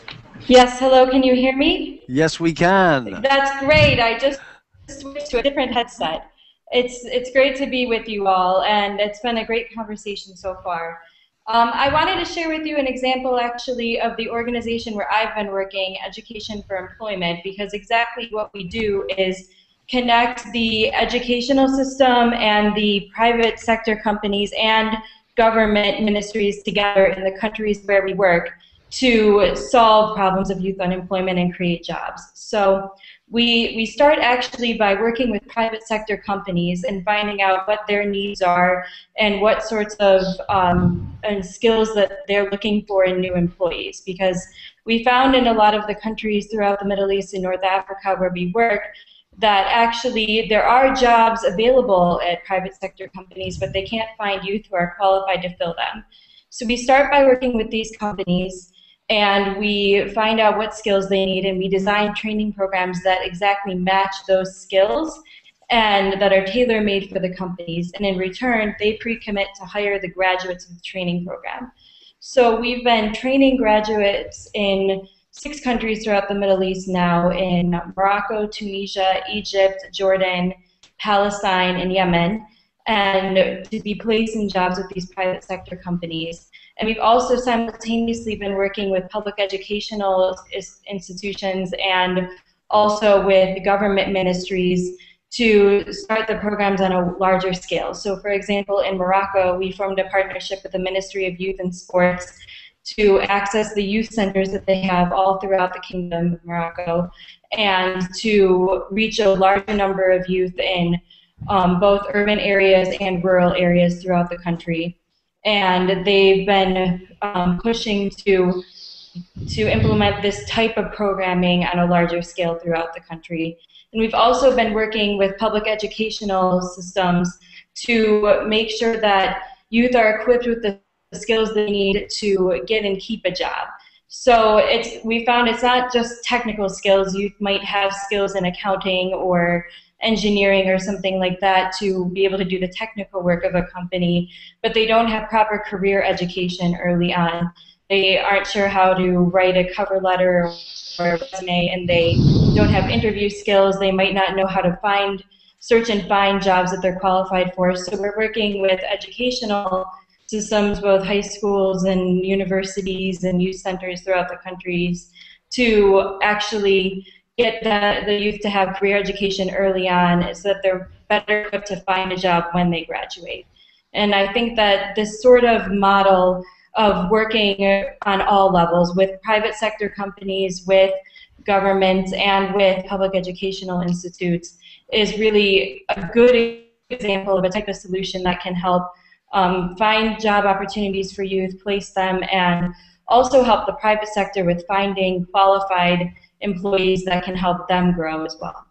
Yes, hello, can you hear me? Yes, we can. That's great. I just switched to a different headset. It's, it's great to be with you all, and it's been a great conversation so far. Um, I wanted to share with you an example actually of the organization where I've been working, Education for Employment, because exactly what we do is connect the educational system and the private sector companies and government ministries together in the countries where we work to solve problems of youth unemployment and create jobs. So we, we start actually by working with private sector companies and finding out what their needs are and what sorts of um, and skills that they're looking for in new employees. Because we found in a lot of the countries throughout the Middle East and North Africa where we work that actually there are jobs available at private sector companies, but they can't find youth who are qualified to fill them. So we start by working with these companies and we find out what skills they need and we design training programs that exactly match those skills and that are tailor-made for the companies and in return they pre-commit to hire the graduates of the training program so we've been training graduates in six countries throughout the middle east now in morocco tunisia egypt jordan palestine and yemen and to be placed in jobs with these private sector companies and we've also simultaneously been working with public educational institutions and also with government ministries to start the programs on a larger scale. So, for example, in Morocco, we formed a partnership with the Ministry of Youth and Sports to access the youth centers that they have all throughout the Kingdom of Morocco and to reach a larger number of youth in um, both urban areas and rural areas throughout the country. And they've been um, pushing to to implement this type of programming on a larger scale throughout the country. And we've also been working with public educational systems to make sure that youth are equipped with the skills they need to get and keep a job. So it's we found it's not just technical skills. You might have skills in accounting or engineering or something like that to be able to do the technical work of a company, but they don't have proper career education early on they aren't sure how to write a cover letter or a resume and they don't have interview skills. They might not know how to find, search and find jobs that they're qualified for. So we're working with educational systems, both high schools and universities and youth centers throughout the countries to actually get the, the youth to have career education early on so that they're better equipped to find a job when they graduate. And I think that this sort of model of working on all levels with private sector companies, with governments, and with public educational institutes is really a good example of a type of solution that can help um, find job opportunities for youth, place them, and also help the private sector with finding qualified employees that can help them grow as well.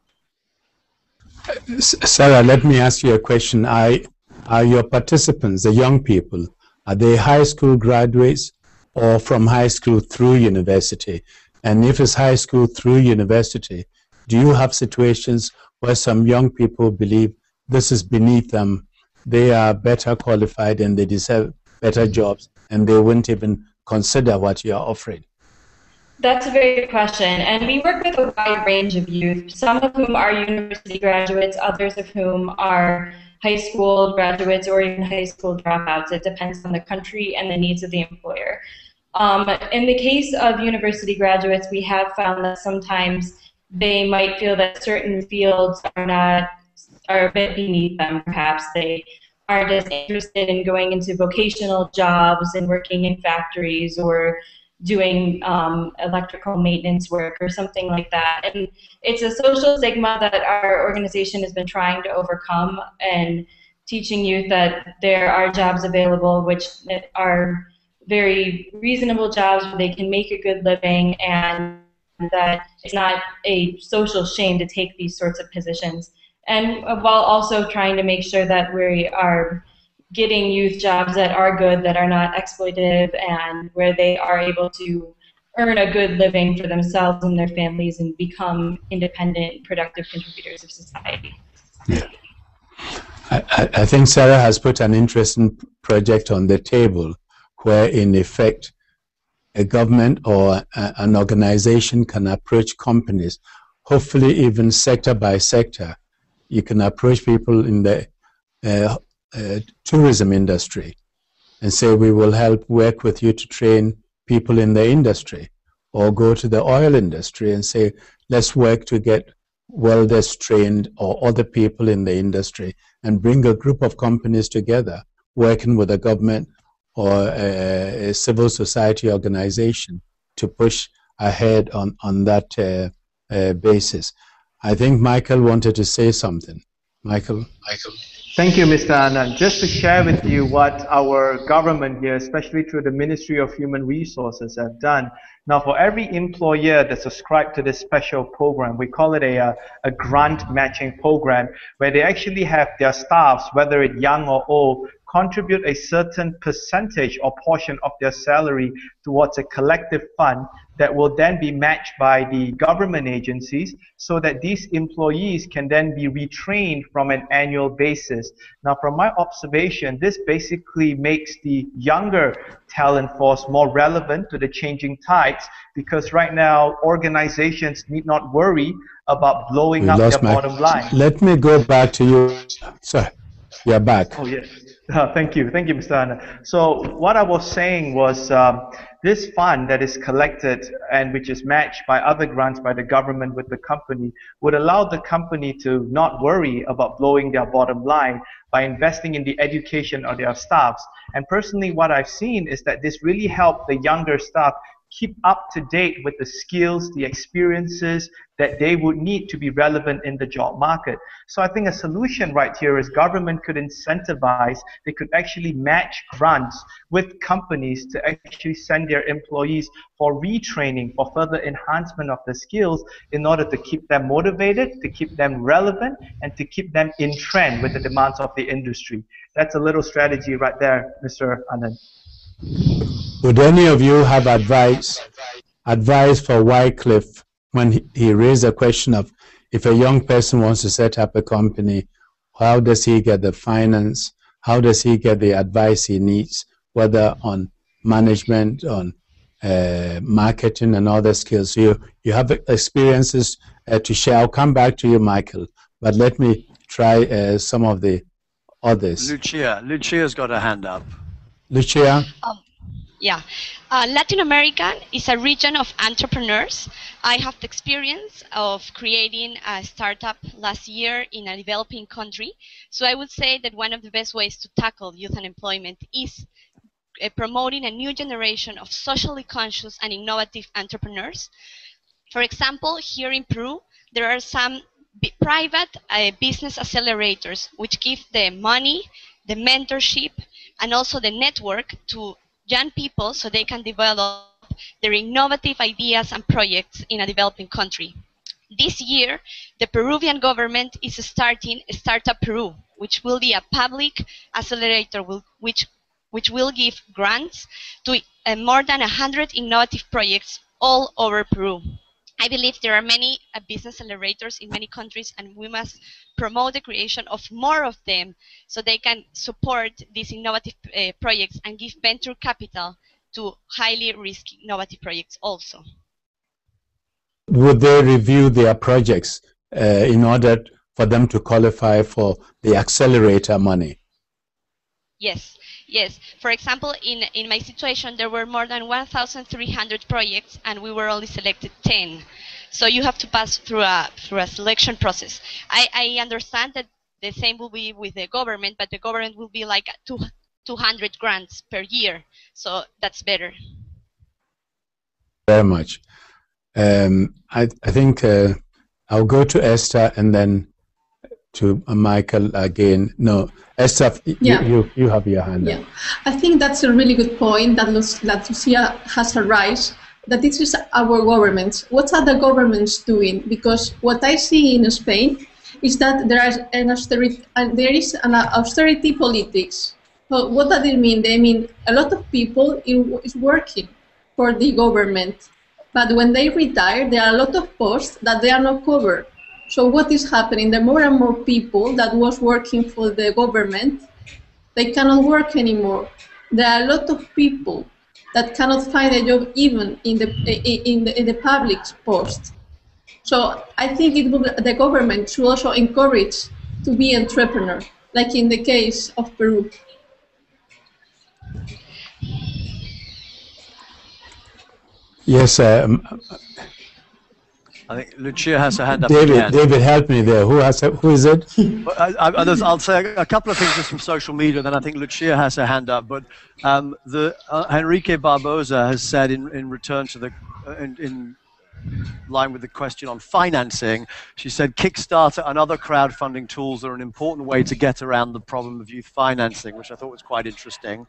Sarah, let me ask you a question. I, are your participants, the young people, are they high school graduates or from high school through university? And if it's high school through university, do you have situations where some young people believe this is beneath them? They are better qualified and they deserve better jobs and they wouldn't even consider what you are offering? That's a very good question. And we work with a wide range of youth, some of whom are university graduates, others of whom are high school graduates or even high school dropouts. It depends on the country and the needs of the employer. Um, in the case of university graduates, we have found that sometimes they might feel that certain fields are not are a bit beneath them. Perhaps they aren't as interested in going into vocational jobs and working in factories or doing um, electrical maintenance work or something like that. And it's a social stigma that our organization has been trying to overcome and teaching youth that there are jobs available which are very reasonable jobs where they can make a good living and that it's not a social shame to take these sorts of positions. And while also trying to make sure that we are getting youth jobs that are good, that are not exploitative, and where they are able to earn a good living for themselves and their families and become independent, productive contributors of society. Yeah. I, I think Sarah has put an interesting project on the table where, in effect, a government or a, an organization can approach companies, hopefully even sector by sector. You can approach people in the uh, uh, tourism industry and say we will help work with you to train people in the industry or go to the oil industry and say let's work to get welders trained or other people in the industry and bring a group of companies together working with a government or a, a civil society organization to push ahead on, on that uh, uh, basis. I think Michael wanted to say something. Michael? Michael? Thank you, Mr. Annan. Just to share with you what our government here, especially through the Ministry of Human Resources, have done. Now, for every employer that subscribed to this special program, we call it a, a, a grant matching program, where they actually have their staffs, whether it's young or old, contribute a certain percentage or portion of their salary towards a collective fund that will then be matched by the government agencies so that these employees can then be retrained from an annual basis. Now, from my observation, this basically makes the younger talent force more relevant to the changing tides because right now organizations need not worry about blowing we up their my... bottom line. Let me go back to you. Sorry, you're back. Oh, yes. Uh, thank you. Thank you, Mr. Annan. So what I was saying was um, this fund that is collected and which is matched by other grants by the government with the company would allow the company to not worry about blowing their bottom line by investing in the education of their staffs. And personally, what I've seen is that this really helped the younger staff keep up to date with the skills, the experiences that they would need to be relevant in the job market. So I think a solution right here is government could incentivize, they could actually match grants with companies to actually send their employees for retraining, for further enhancement of the skills in order to keep them motivated, to keep them relevant, and to keep them in trend with the demands of the industry. That's a little strategy right there, Mr. Annan. Would any of you have advice advice for Wycliffe when he, he raised the question of if a young person wants to set up a company, how does he get the finance? How does he get the advice he needs, whether on management, on uh, marketing, and other skills? You you have experiences uh, to share. I'll come back to you, Michael, but let me try uh, some of the others. Lucia, Lucia's got her hand up. Lucia. Um, yeah, uh, Latin America is a region of entrepreneurs. I have the experience of creating a startup last year in a developing country. So I would say that one of the best ways to tackle youth unemployment is uh, promoting a new generation of socially conscious and innovative entrepreneurs. For example, here in Peru, there are some private uh, business accelerators which give the money, the mentorship, and also the network to young people so they can develop their innovative ideas and projects in a developing country. This year, the Peruvian government is starting Startup Peru, which will be a public accelerator which, which will give grants to uh, more than 100 innovative projects all over Peru. I believe there are many uh, business accelerators in many countries, and we must promote the creation of more of them so they can support these innovative uh, projects and give venture capital to highly risky innovative projects also. Would they review their projects uh, in order for them to qualify for the accelerator money? Yes, Yes. For example, in, in my situation, there were more than 1,300 projects, and we were only selected 10. So you have to pass through a through a selection process. I, I understand that the same will be with the government, but the government will be like two, 200 grants per year. So that's better. Very much. Um, I, I think uh, I'll go to Esther and then to Michael again. No, Esther, yeah. you, you, you, have your hand yeah. up. I think that's a really good point that, that Lucia has raised, that this is our governments. What are the governments doing? Because what I see in Spain is that there is an austerity, there is an austerity politics. So what does it mean? They mean a lot of people is working for the government, but when they retire, there are a lot of posts that they are not covered. So what is happening? The more and more people that was working for the government, they cannot work anymore. There are a lot of people that cannot find a job even in the in the, in the public post. So I think it will, the government should also encourage to be entrepreneur, like in the case of Peru. Yes, um, I think Lucia has her hand up. David, again. David, help me there. Who has? Who is it? I, will say a couple of things just from social media, then I think Lucia has her hand up. But um, the uh, Enrique Barbosa has said in, in return to the uh, in, in line with the question on financing, she said Kickstarter and other crowdfunding tools are an important way to get around the problem of youth financing, which I thought was quite interesting.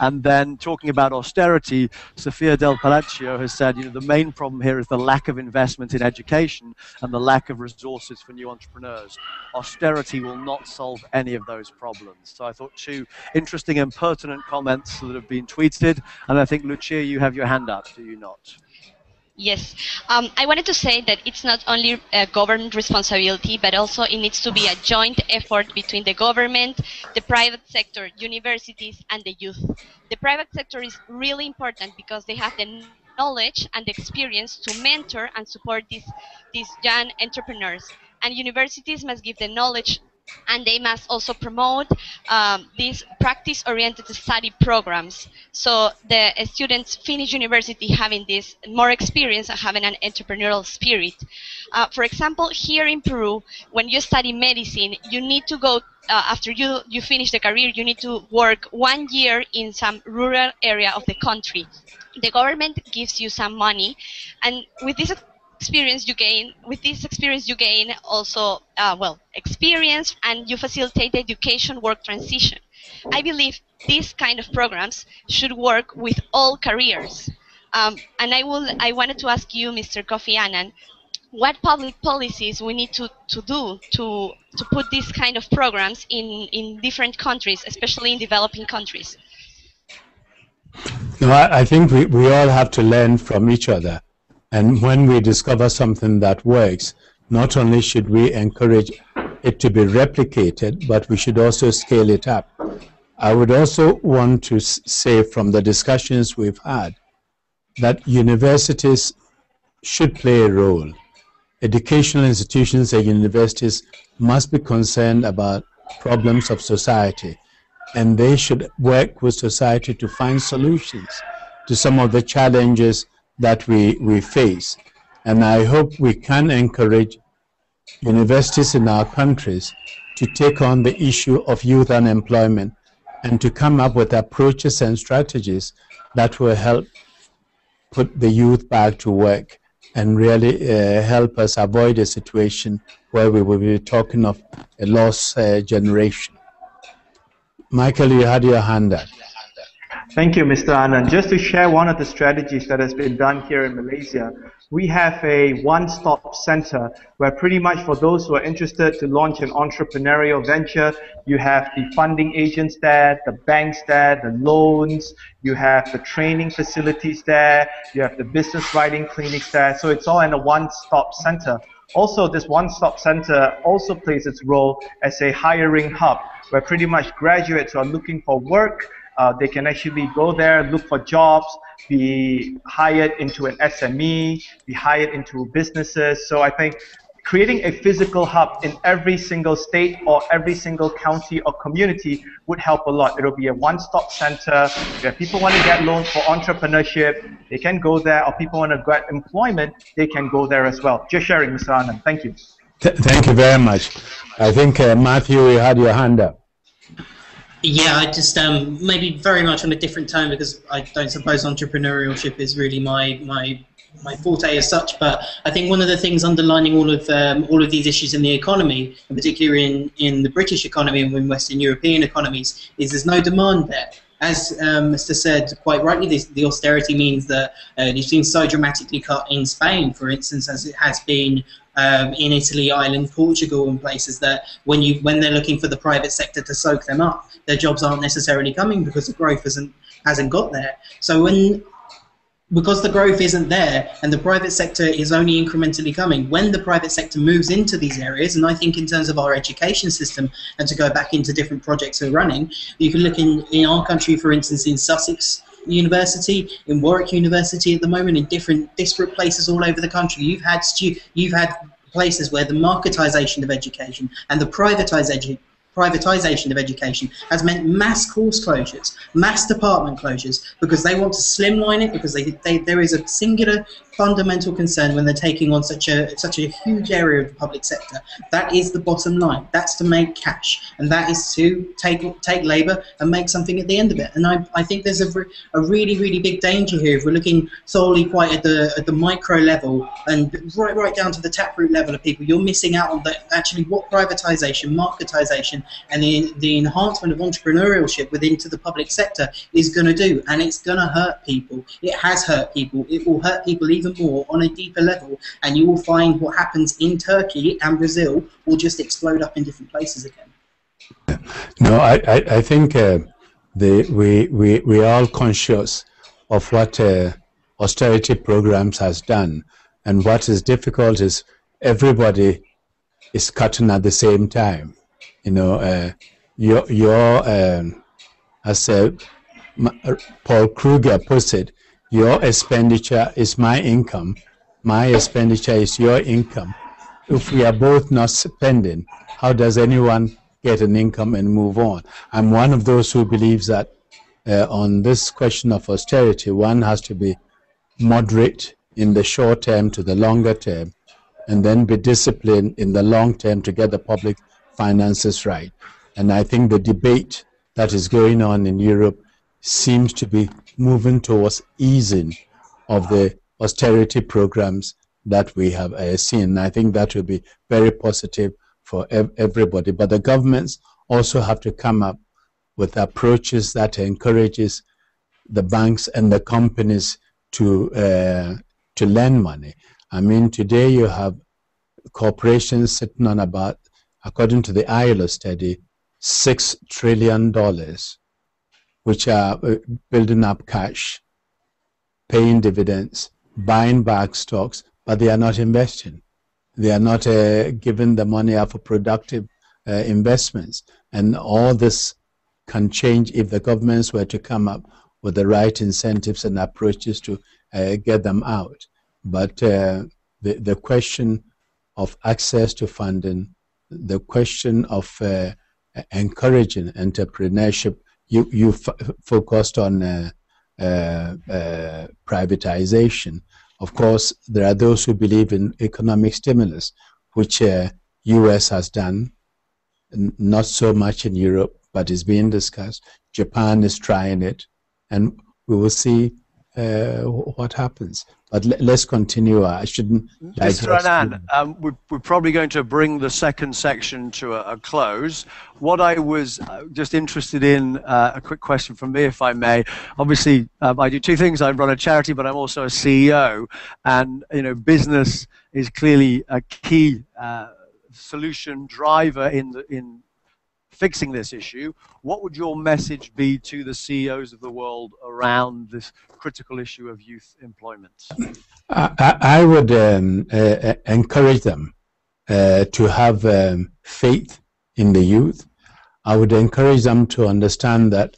And then talking about austerity, Sofia del Palacio has said, you know, the main problem here is the lack of investment in education and the lack of resources for new entrepreneurs. Austerity will not solve any of those problems. So I thought two interesting and pertinent comments that have been tweeted. And I think, Lucia, you have your hand up, do you not? Yes, um, I wanted to say that it's not only a government responsibility, but also it needs to be a joint effort between the government, the private sector, universities, and the youth. The private sector is really important because they have the knowledge and experience to mentor and support these, these young entrepreneurs. And universities must give the knowledge and they must also promote um, these practice-oriented study programs. So the students finish university having this more experience and having an entrepreneurial spirit. Uh, for example, here in Peru, when you study medicine, you need to go uh, after you, you finish the career, you need to work one year in some rural area of the country. The government gives you some money, and with this experience you gain with this experience you gain also uh, well experience and you facilitate the education work transition. I believe these kind of programs should work with all careers. Um, and i will i wanted to ask you mr kofi annan what public policies we need to, to do to to put these kind of programs in in different countries especially in developing countries? No, I, I think we, we all have to learn from each other and when we discover something that works, not only should we encourage it to be replicated, but we should also scale it up. I would also want to say from the discussions we've had that universities should play a role. Educational institutions and universities must be concerned about problems of society, and they should work with society to find solutions to some of the challenges that we, we face. And I hope we can encourage universities in our countries to take on the issue of youth unemployment and to come up with approaches and strategies that will help put the youth back to work and really uh, help us avoid a situation where we will be talking of a lost uh, generation. Michael, you had your hand up. Thank you, Mr. Annan. Just to share one of the strategies that has been done here in Malaysia, we have a one-stop center where pretty much for those who are interested to launch an entrepreneurial venture, you have the funding agents there, the banks there, the loans, you have the training facilities there, you have the business writing clinics there. So it's all in a one-stop center. Also, this one-stop center also plays its role as a hiring hub where pretty much graduates are looking for work uh, they can actually go there, look for jobs, be hired into an SME, be hired into businesses. So I think creating a physical hub in every single state or every single county or community would help a lot. It'll be a one-stop center. If people want to get loans for entrepreneurship, they can go there, or people want to get employment, they can go there as well. Just sharing, Mr. Annan. Thank you. Th thank you very much. I think, uh, Matthew, you had your hand up. Yeah, I just um, maybe very much on a different tone because I don't suppose entrepreneurship is really my my my forte as such. But I think one of the things underlining all of um, all of these issues in the economy, and particularly in in the British economy and in Western European economies, is there's no demand there. As um, Mr. said quite rightly, this, the austerity means that uh, it's been so dramatically cut in Spain, for instance, as it has been um, in Italy, Ireland, Portugal, and places that when you when they're looking for the private sector to soak them up, their jobs aren't necessarily coming because the growth hasn't hasn't got there. So when because the growth isn't there and the private sector is only incrementally coming, when the private sector moves into these areas, and I think in terms of our education system, and to go back into different projects we're running, you can look in, in our country, for instance, in Sussex University, in Warwick University at the moment, in different disparate places all over the country. You've had stu- you've had places where the marketisation of education and the privatisation privatisation of education has meant mass course closures, mass department closures, because they want to slimline it, because they, they, there is a singular fundamental concern when they're taking on such a such a huge area of the public sector. That is the bottom line. That's to make cash, and that is to take take labour and make something at the end of it. And I, I think there's a, a really really big danger here if we're looking solely quite at the at the micro level and right right down to the taproot level of people. You're missing out on the, actually what privatisation, marketisation, and the, the enhancement of entrepreneurship within to the public sector is going to do, and it's going to hurt people. It has hurt people. It will hurt people even even more on a deeper level, and you will find what happens in Turkey and Brazil will just explode up in different places again. No, I, I, I think uh, the, we, we, we are all conscious of what uh, austerity programs has done. And what is difficult is everybody is cutting at the same time. You know, uh, your, your um, as uh, Paul Krugman puts it, your expenditure is my income. My expenditure is your income. If we are both not spending, how does anyone get an income and move on. I'm one of those who believes that uh, on this question of austerity, one has to be moderate in the short term to the longer term, and then be disciplined in the long term to get the public finances right. And I think the debate that is going on in Europe seems to be moving towards easing of the austerity programs that we have uh, seen. I think that will be very positive for ev everybody. But the governments also have to come up with approaches that encourages the banks and the companies to uh, to lend money. I mean, today you have corporations sitting on about, according to the ILO study, six trillion dollars, which are uh, building up cash, paying dividends, buying back stocks, but they are not investing. They are not uh, giving the money out for productive uh, investments. And all this can change if the governments were to come up with the right incentives and approaches to uh, get them out. But uh, the, the question of access to funding, the question of uh, encouraging entrepreneurship, you, you focused on uh, uh, uh, privatization. Of course, there are those who believe in economic stimulus, which US has done, not so much in Europe, but is being discussed. Japan is trying it, and we will see uh, what happens. But let's continue. I shouldn't. Mr. Annan, um, we're, we're, probably going to bring the second section to a, a close. What I was uh, just interested in, uh, a quick question from me, if I may. Obviously, um, I do two things. I run a charity, but I'm also a CEO, and you know, business is clearly a key uh, solution driver in the in fixing this issue, what would your message be to the CEOs of the world around this critical issue of youth employment? I, I would um, uh, encourage them uh, to have um, faith in the youth. I would encourage them to understand that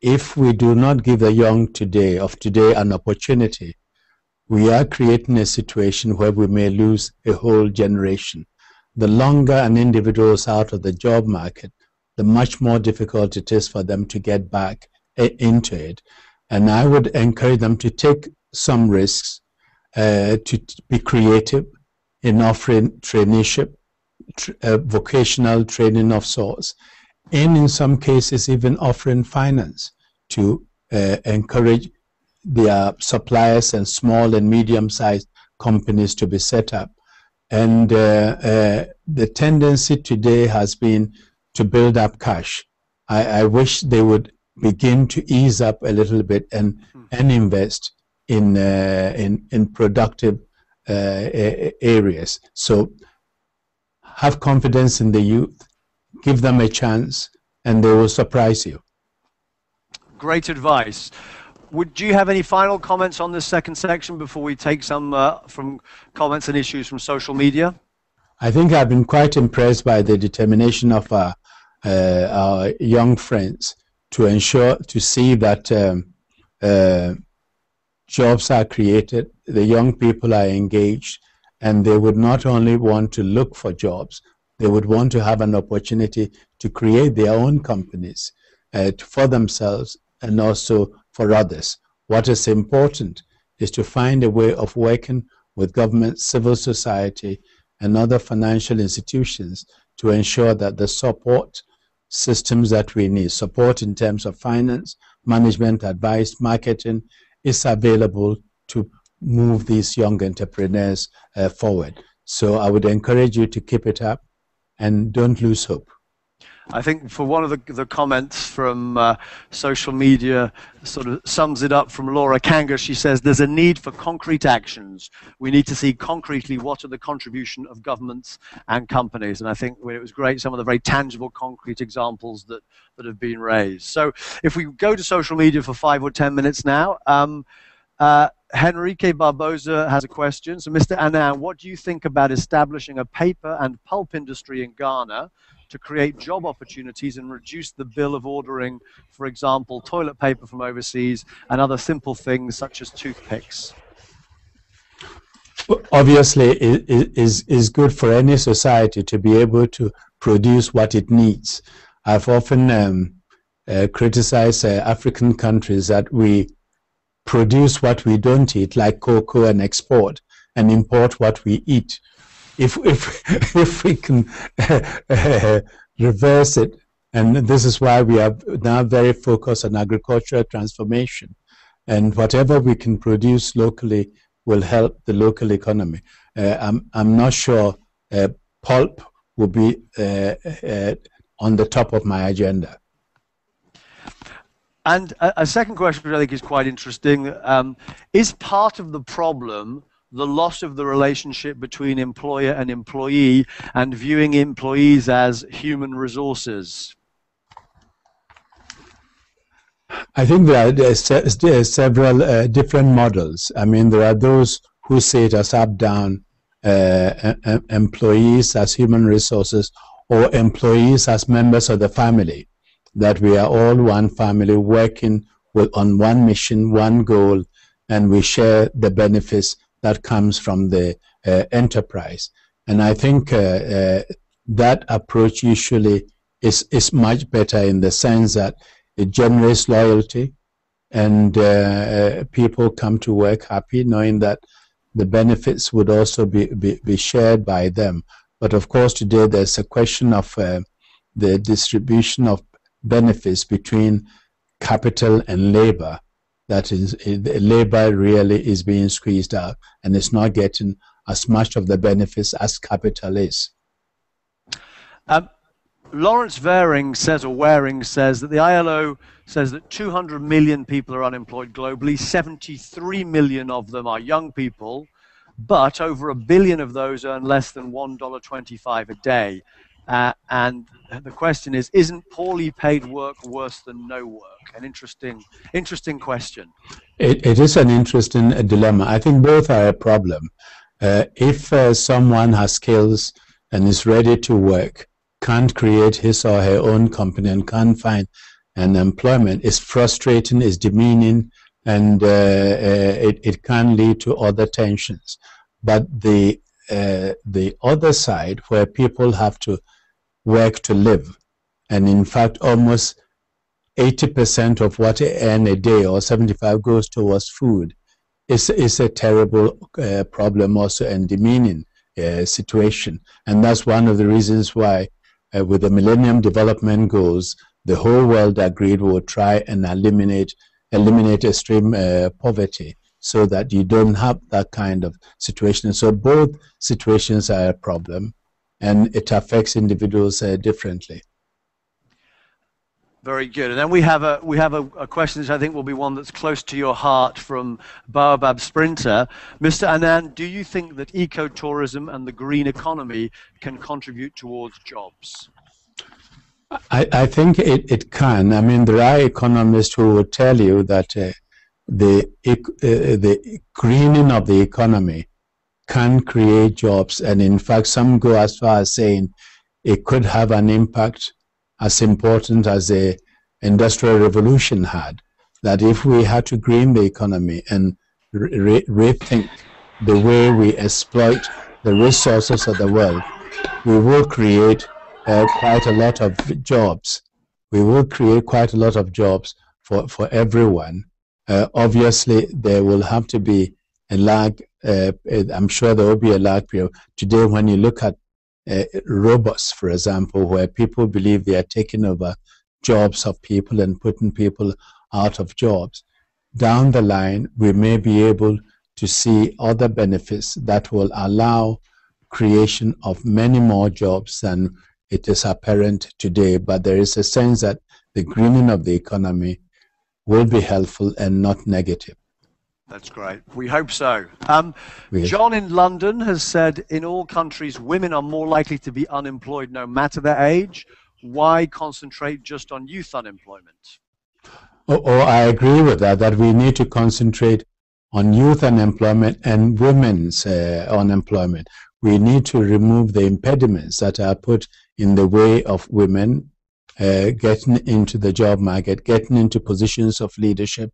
if we do not give the young today of today an opportunity, we are creating a situation where we may lose a whole generation. The longer an individual is out of the job market, the much more difficult it is for them to get back into it. And I would encourage them to take some risks, uh, to be creative in offering traineeship, tr uh, vocational training of sorts, and in some cases even offering finance to uh, encourage their suppliers and small and medium-sized companies to be set up. And uh, uh, the tendency today has been to build up cash. I, I wish they would begin to ease up a little bit and hmm. and invest in uh, in in productive uh, areas. So have confidence in the youth, give them a chance, and they will surprise you. Great advice. Would you have any final comments on this second section before we take some uh, from comments and issues from social media? I think I've been quite impressed by the determination of our, uh, our young friends to ensure to see that um, uh, jobs are created, the young people are engaged, and they would not only want to look for jobs, they would want to have an opportunity to create their own companies uh, for themselves and also for others. What is important is to find a way of working with government, civil society, and other financial institutions to ensure that the support systems that we need, support in terms of finance, management, advice, marketing, is available to move these young entrepreneurs uh, forward. So I would encourage you to keep it up and don't lose hope. I think for one of the, the comments from uh, social media sort of sums it up from Laura Kanga. She says there's a need for concrete actions. We need to see concretely what are the contribution of governments and companies. And I think it was great some of the very tangible, concrete examples that, that have been raised. So if we go to social media for five or ten minutes now, um, uh, Henrique Barbosa has a question. So, Mr. Annan, what do you think about establishing a paper and pulp industry in Ghana to create job opportunities and reduce the bill of ordering, for example, toilet paper from overseas and other simple things such as toothpicks? obviously is, is good for any society to be able to produce what it needs. I've often um, uh, criticized uh, African countries that we produce what we don't eat, like cocoa, and export, and import what we eat. If, if, if we can uh, reverse it, and this is why we are now very focused on agricultural transformation, and whatever we can produce locally will help the local economy. Uh, I'm, I'm not sure uh, pulp will be uh, uh, on the top of my agenda. And a, a, second question, which I think is quite interesting, um, is part of the problem the loss of the relationship between employer and employee and viewing employees as human resources? I think there are, several uh, different models. I mean, there are those who see it as up-down uh, employees as human resources or employees as members of the family, that we are all one family working with, on one mission, one goal, and we share the benefits that comes from the uh, enterprise. And I think uh, uh, that approach usually is, is much better in the sense that it generates loyalty and uh, uh, people come to work happy knowing that the benefits would also be, be, be, shared by them. But of course, today there's a question of the distribution of benefits between capital and labor. That is, labor really is being squeezed out and it's not getting as much of the benefits as capital is. Um, Lawrence Waring says, or Waring says, that the ILO says that 200 million people are unemployed globally, 73 million of them are young people, but over a billion of those earn less than $1.25 a day. Uh, and the question is, isn't poorly paid work worse than no work? An interesting, interesting question. it, it is an interesting uh, dilemma. I think both are a problem. Uh, if uh, someone has skills and is ready to work, can't create his or her own company and can't find an employment is frustrating, is demeaning, and uh, uh, it, it can lead to other tensions. But the uh, the other side, where people have to work to live, and in fact, almost 80% of what they earn a day or 75 goes towards food, is is a terrible uh, problem also and demeaning uh, situation. And that's one of the reasons why uh, with the Millennium Development Goals, the whole world agreed would try and eliminate eliminate extreme uh, poverty so that you don't have that kind of situation. So both situations are a problem, and it affects individuals uh, differently. Very good. And then we have a we have a, a, question which I think will be one that's close to your heart from Baobab Sprinter. Mr. Annan, do you think that ecotourism and the green economy can contribute towards jobs? I, I think it, it can. I mean, there are economists who will tell you that uh, the uh, the greening of the economy can create jobs, and in fact, some go as far as saying it could have an impact as important as the industrial revolution had. That if we had to green the economy and re rethink the way we exploit the resources of the world, we will create uh, quite a lot of jobs. We will create quite a lot of jobs for, for everyone. Uh, obviously, there will have to be a lag. Uh, I'm sure there will be a period. Today, when you look at uh, robots, for example, where people believe they are taking over jobs of people and putting people out of jobs. Down the line, we may be able to see other benefits that will allow creation of many more jobs than it is apparent today. But there is a sense that the greening of the economy will be helpful and not negative. That's great. We hope so. Um, John in London has said in all countries, women are more likely to be unemployed no matter their age. Why concentrate just on youth unemployment? Oh, oh, I agree with that, that we need to concentrate on youth unemployment and women's uh, unemployment. We need to remove the impediments that are put in the way of women uh, getting into the job market, getting into positions of leadership,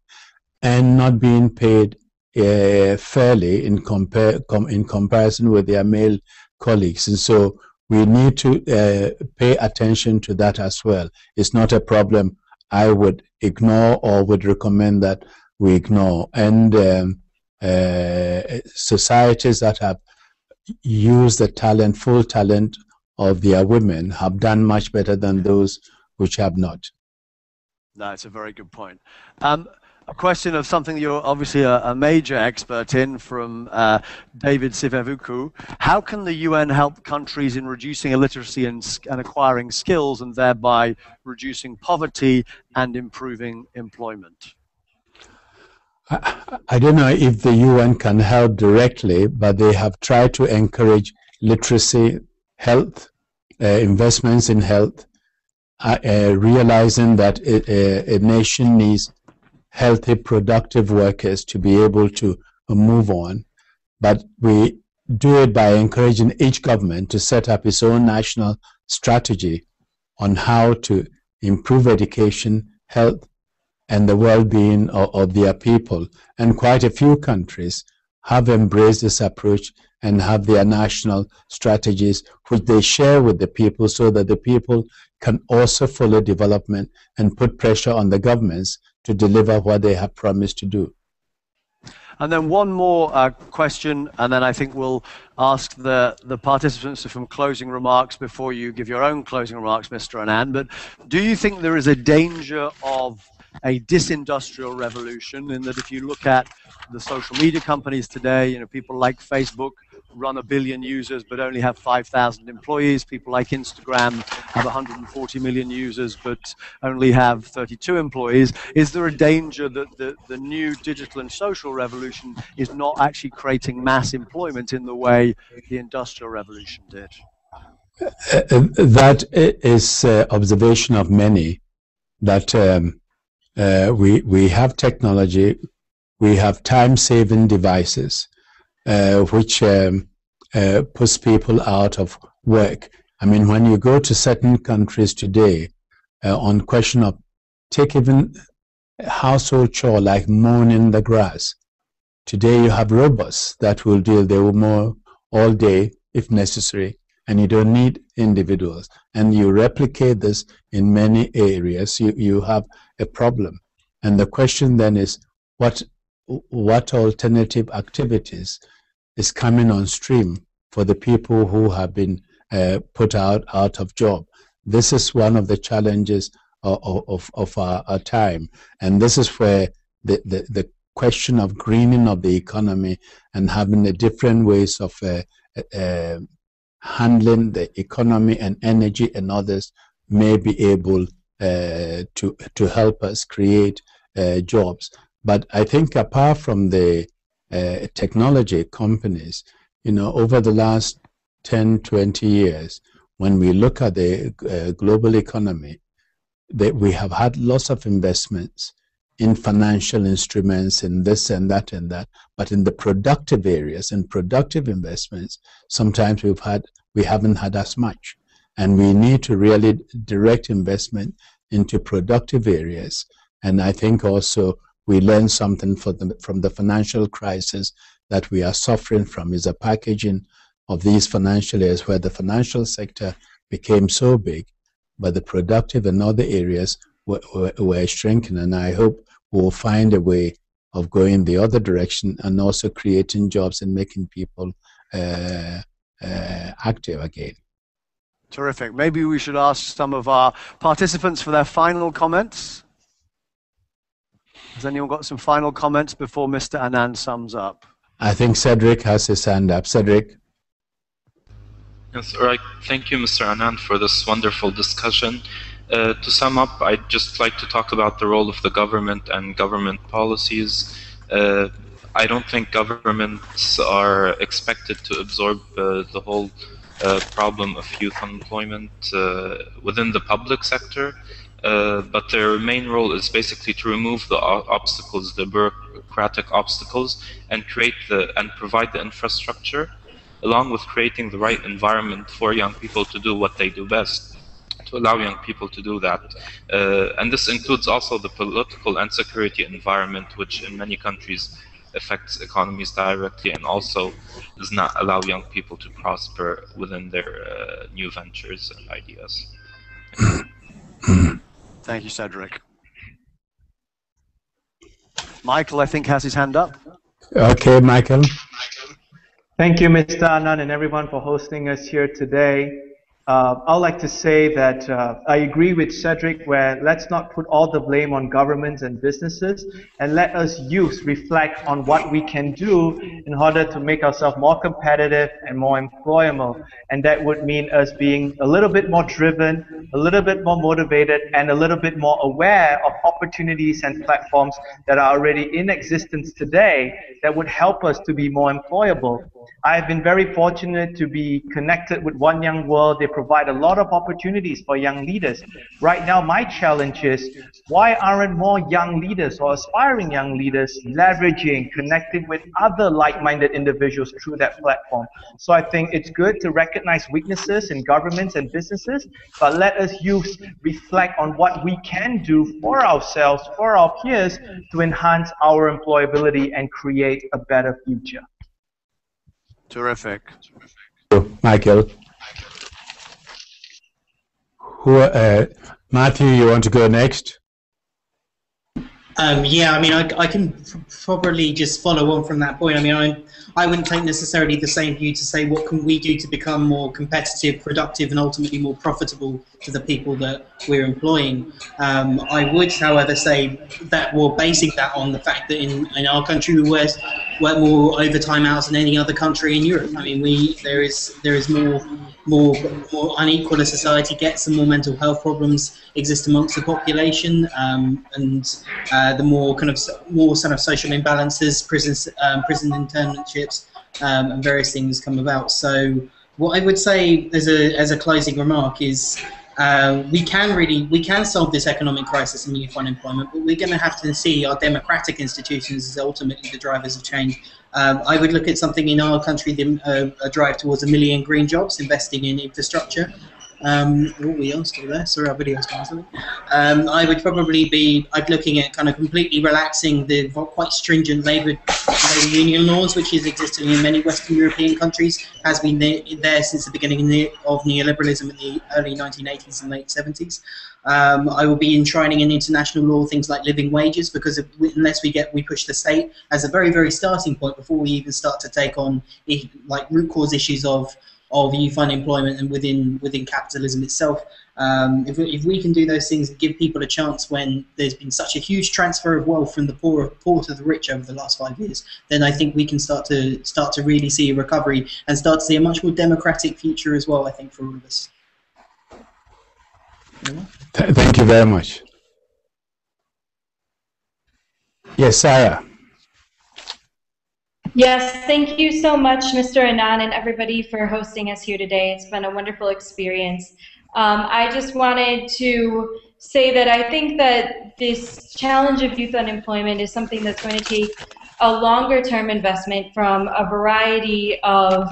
and not being paid uh, fairly in compare com, in comparison with their male colleagues, and so we need to uh, pay attention to that as well. It's not a problem I would ignore or would recommend that we ignore. And um, uh, societies that have used the talent, full talent of their women, have done much better than those which have not. No, it's a very good point. Um, a question of something you're obviously a, a major expert in from uh, David Sivevuku. How can the UN help countries in reducing illiteracy and, and acquiring skills and thereby reducing poverty and improving employment? I, I don't know if the UN can help directly, but they have tried to encourage literacy, health, uh, investments in health, uh, uh, realizing that it, uh, a nation needs healthy, productive workers to be able to move on. But we do it by encouraging each government to set up its own national strategy on how to improve education, health, and the well-being of, of, their people. And quite a few countries have embraced this approach and have their national strategies, which they share with the people so that the people can also follow development and put pressure on the governments to deliver what they have promised to do. And then one more uh, question, and then I think we'll ask the, the participants for some closing remarks before you give your own closing remarks, Mr. Annan. But do you think there is a danger of a disindustrial revolution in that if you look at the social media companies today, you know, people like Facebook run a billion users but only have 5,000 employees. People like Instagram have 140 million users but only have 32 employees. Is there a danger that the, the new digital and social revolution is not actually creating mass employment in the way the industrial revolution did? Uh, that is uh, observation of many that um, uh, we we have technology, we have time-saving devices, uh, which um, uh, puts people out of work. I mean, when you go to certain countries today, uh, on question of take even household chore like mowing the grass. Today you have robots that will deal. They will mow all day if necessary, and you don't need individuals. And you replicate this in many areas. You you have a problem, and the question then is what what alternative activities is coming on stream for the people who have been uh, put out, out of job. This is one of the challenges of, of, of our, our, time. And this is where the, the, the, question of greening of the economy and having the different ways of uh, uh, handling the economy and energy and others may be able uh, to, to help us create uh, jobs. But I think apart from the uh, technology companies, you know, over the last 10, 20 years, when we look at the uh, global economy, that we have had lots of investments in financial instruments in this and that and that, but in the productive areas and productive investments, sometimes we've had we haven't had as much, and we need to really direct investment into productive areas. And I think also we learn something the, from the financial crisis that we are suffering from is a packaging of these financial areas where the financial sector became so big, but the productive and other areas were, were, were shrinking. And I hope we'll find a way of going the other direction and also creating jobs and making people uh, uh, active again. Terrific. Maybe we should ask some of our participants for their final comments. Has anyone got some final comments before Mr. Annan sums up? I think Cedric has his hand up. Cedric. Yes, all right. Thank you, Mr. Annan, for this wonderful discussion. Uh, to sum up, I'd just like to talk about the role of the government and government policies. Uh, I don't think governments are expected to absorb uh, the whole uh, problem of youth unemployment uh, within the public sector. Uh, but their main role is basically to remove the obstacles, the bureaucratic obstacles, and create the and provide the infrastructure, along with creating the right environment for young people to do what they do best, to allow young people to do that. Uh, and this includes also the political and security environment, which in many countries affects economies directly and also does not allow young people to prosper within their uh, new ventures and ideas. Thank you, Cedric. Michael, I think, has his hand up. Okay, Michael. Thank you, Mr. Annan, and everyone for hosting us here today. Uh, I'd like to say that uh, I agree with Cedric where let's not put all the blame on governments and businesses and let us youth reflect on what we can do in order to make ourselves more competitive and more employable. And that would mean us being a little bit more driven, a little bit more motivated, and a little bit more aware of opportunities and platforms that are already in existence today that would help us to be more employable. I've been very fortunate to be connected with One Young World. They provide a lot of opportunities for young leaders. Right now, my challenge is why aren't more young leaders or aspiring young leaders leveraging, connecting with other like-minded individuals through that platform? So I think it's good to recognize weaknesses in governments and businesses, but let us use reflect on what we can do for ourselves, for our peers, to enhance our employability and create a better future. Terrific. Michael. Who, uh, Matthew, you want to go next? Um, yeah, I mean, I, I can probably just follow on from that point. I mean, I, I wouldn't take necessarily the same view to say what can we do to become more competitive, productive, and ultimately more profitable to the people that we're employing. Um, I would, however, say that we're basing that on the fact that in, in our country we work, work more overtime hours than any other country in Europe. I mean, we there is there is more more more unequal a society gets, and more mental health problems exist amongst the population, um, and uh, the more kind of more sort of social imbalances, prison um, prison internships, um, and various things come about. So what I would say as a as a closing remark is. Uh, we can really we can solve this economic crisis and youth unemployment, but we're going to have to see our democratic institutions as ultimately the drivers of change. Um, I would look at something in our country, the, uh, a drive towards a million green jobs, investing in infrastructure. Um, oh, we are still there. Sorry, our video's gone. Um, I would probably be I'd looking at kind of completely relaxing the quite stringent labour labour union laws, which is existing in many Western European countries, has been there, since the beginning of neoliberalism in the early 1980s and late 70s. Um, I will be enshrining in international law things like living wages because if, unless we get we push the state as a very very starting point before we even start to take on like root cause issues of of youth unemployment and within within capitalism itself. Um, if, we, if we can do those things and give people a chance when there's been such a huge transfer of wealth from the poor poor to the rich over the last five years, then I think we can start to start to really see a recovery and start to see a much more democratic future as well. I think for all of us. Thank you very much. Yes, Sarah. Yes, thank you so much, Mr. Annan, and everybody for hosting us here today. It's been a wonderful experience. Um, I just wanted to say that I think that this challenge of youth unemployment is something that's going to take a longer term investment from a variety of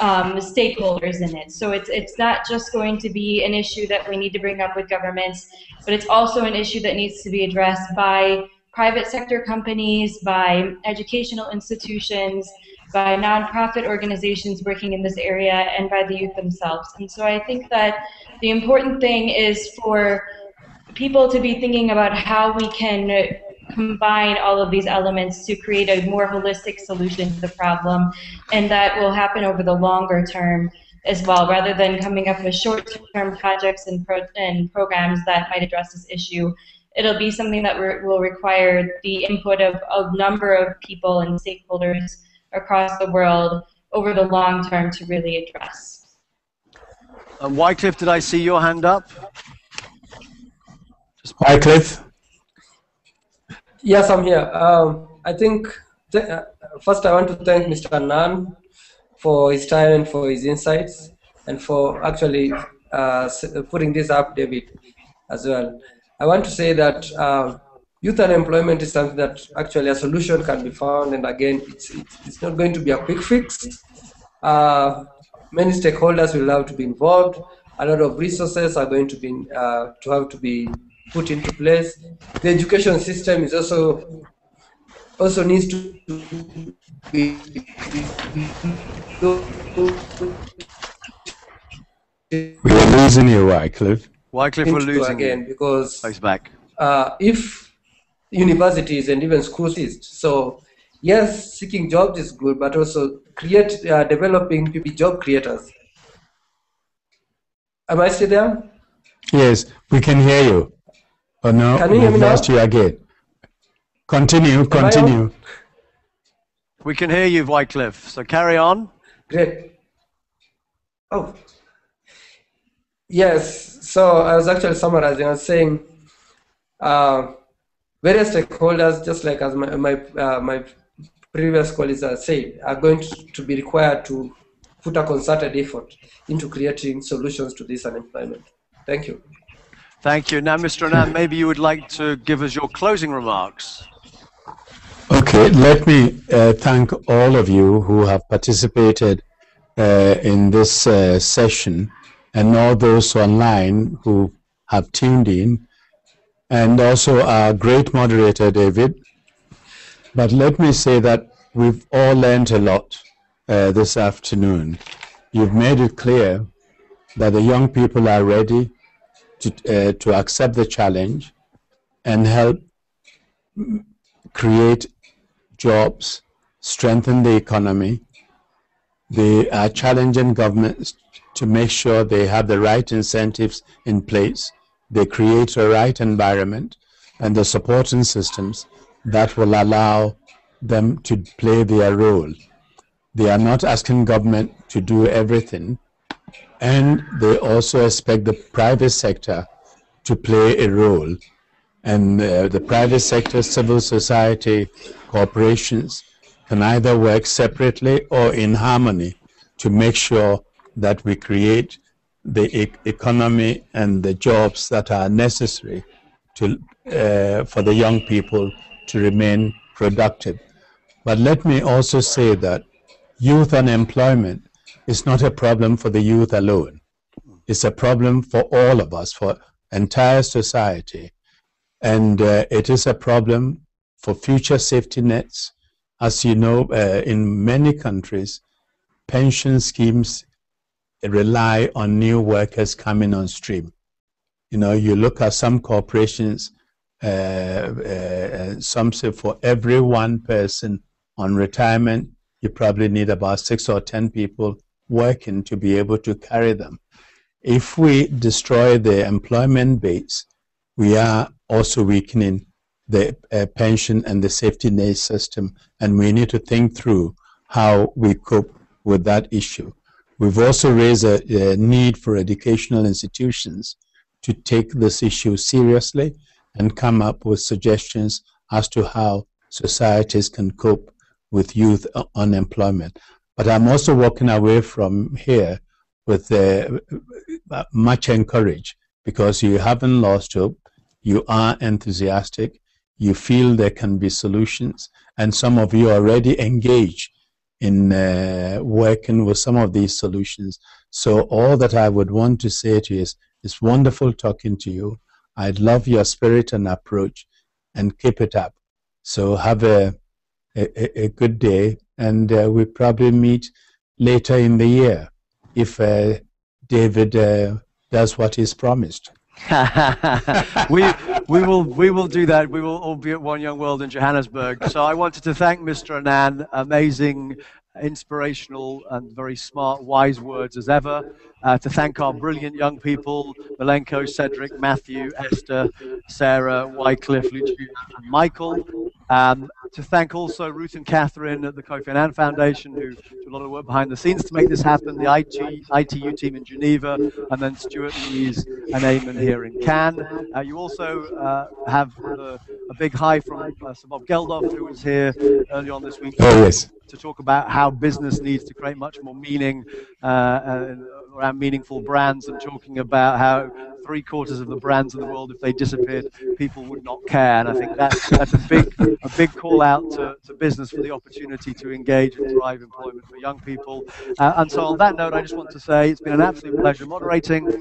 um, stakeholders in it. So it's, it's not just going to be an issue that we need to bring up with governments, but it's also an issue that needs to be addressed by private sector companies, by educational institutions, by nonprofit organizations working in this area, and by the youth themselves. And so I think that the important thing is for people to be thinking about how we can combine all of these elements to create a more holistic solution to the problem, and that will happen over the longer term as well, rather than coming up with short-term projects and, pro and programs that might address this issue it'll be something that will require the input of a number of people and stakeholders across the world over the long term to really address. Um, Wycliffe, did I see your hand up? Wycliffe? Yes, I'm here. Um, I think th uh, first I want to thank Mr. Annan for his time and for his insights and for actually uh, putting this up, David, as well. I want to say that uh, youth unemployment is something that actually a solution can be found, and again, it's, it's, not going to be a quick fix. Uh, many stakeholders will have to be involved. A lot of resources are going to be uh, to have to be put into place. The education system is also also needs to be We are losing you, Wycliffe. Wycliffe, we're losing again because Oh, he's back. uh, if universities and even schools exist, so yes, seeking jobs is good, but also create uh, developing to be job creators. Am I still there? Yes, we can hear you. Oh no, Can we've me now? lost you again. Continue, continue. We can hear you, Wycliffe. So carry on. Great. Oh. Yes, so I was actually summarizing. I was saying uh, various stakeholders, just like as my, my, uh, my previous colleagues have said, are going to, to be required to put a concerted effort into creating solutions to this unemployment. Thank you. Thank you. Now, Mr. Annan, maybe you would like to give us your closing remarks. Okay, let me uh, thank all of you who have participated uh, in this uh, session and all those online who have tuned in, and also our great moderator, David. But let me say that we've all learned a lot uh, this afternoon. You've made it clear that the young people are ready to, uh, to accept the challenge and help create jobs, strengthen the economy. They are challenging governments to make sure they have the right incentives in place. They create a right environment and the supporting systems that will allow them to play their role. They are not asking government to do everything, and they also expect the private sector to play a role and uh, the private sector, civil society, corporations can either work separately or in harmony to make sure that we create the e- economy and the jobs that are necessary to, uh, for the young people to remain productive. But let me also say that youth unemployment is not a problem for the youth alone. It's a problem for all of us, for entire society and uh, it is a problem for future safety nets. As you know, uh, in many countries, pension schemes rely on new workers coming on stream. You know, you look at some corporations, uh, uh, some say for every one person on retirement, you probably need about six or ten people working to be able to carry them. If we destroy the employment base, we are also weakening the uh, pension and the safety net system, and we need to think through how we cope with that issue. We've also raised a, a need for educational institutions to take this issue seriously and come up with suggestions as to how societies can cope with youth unemployment. But I'm also walking away from here with uh, much encourage because you haven't lost hope you are enthusiastic, you feel there can be solutions, and some of you are already engaged in uh, working with some of these solutions. So, all that I would want to say to you is it's wonderful talking to you. I love your spirit and approach, and keep it up. So, have a, a, a good day, and uh, we probably meet later in the year if uh, David uh, does what he's promised. we we will we will do that. We will all be at One Young World in Johannesburg. So I wanted to thank Mr. Annan. Amazing, inspirational, and very smart, wise words as ever. Uh, to thank our brilliant young people, Milenko, Cedric, Matthew, Esther, Sarah, Wycliffe, Lucia, and Michael. Um, to thank also Ruth and Catherine at the Kofi Annan Foundation, who do a lot of work behind the scenes to make this happen, the IT, ITU team in Geneva, and then Stuart Louise and Eamon here in Cannes. Uh, you also uh, have uh, a big hi from uh, Sir Bob Geldof, who was here early on this week Oh, yes. to talk about how business needs to create much more meaning uh, around meaningful brands and talking about how three quarters of the brands in the world, if they disappeared, people would not care. And I think that, that's a big, a big call out to, to business for the opportunity to engage and drive employment for young people. Uh, and so on that note, I just want to say it's been an absolute pleasure moderating.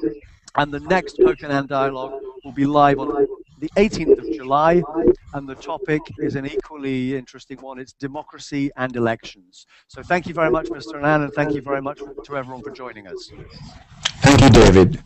And the next Kofi Dialogue will be live on the 18th of July, and the topic is an equally interesting one. It's democracy and elections. So thank you very much, Mr. Annan, and thank you very much to everyone for joining us. Thank you, David.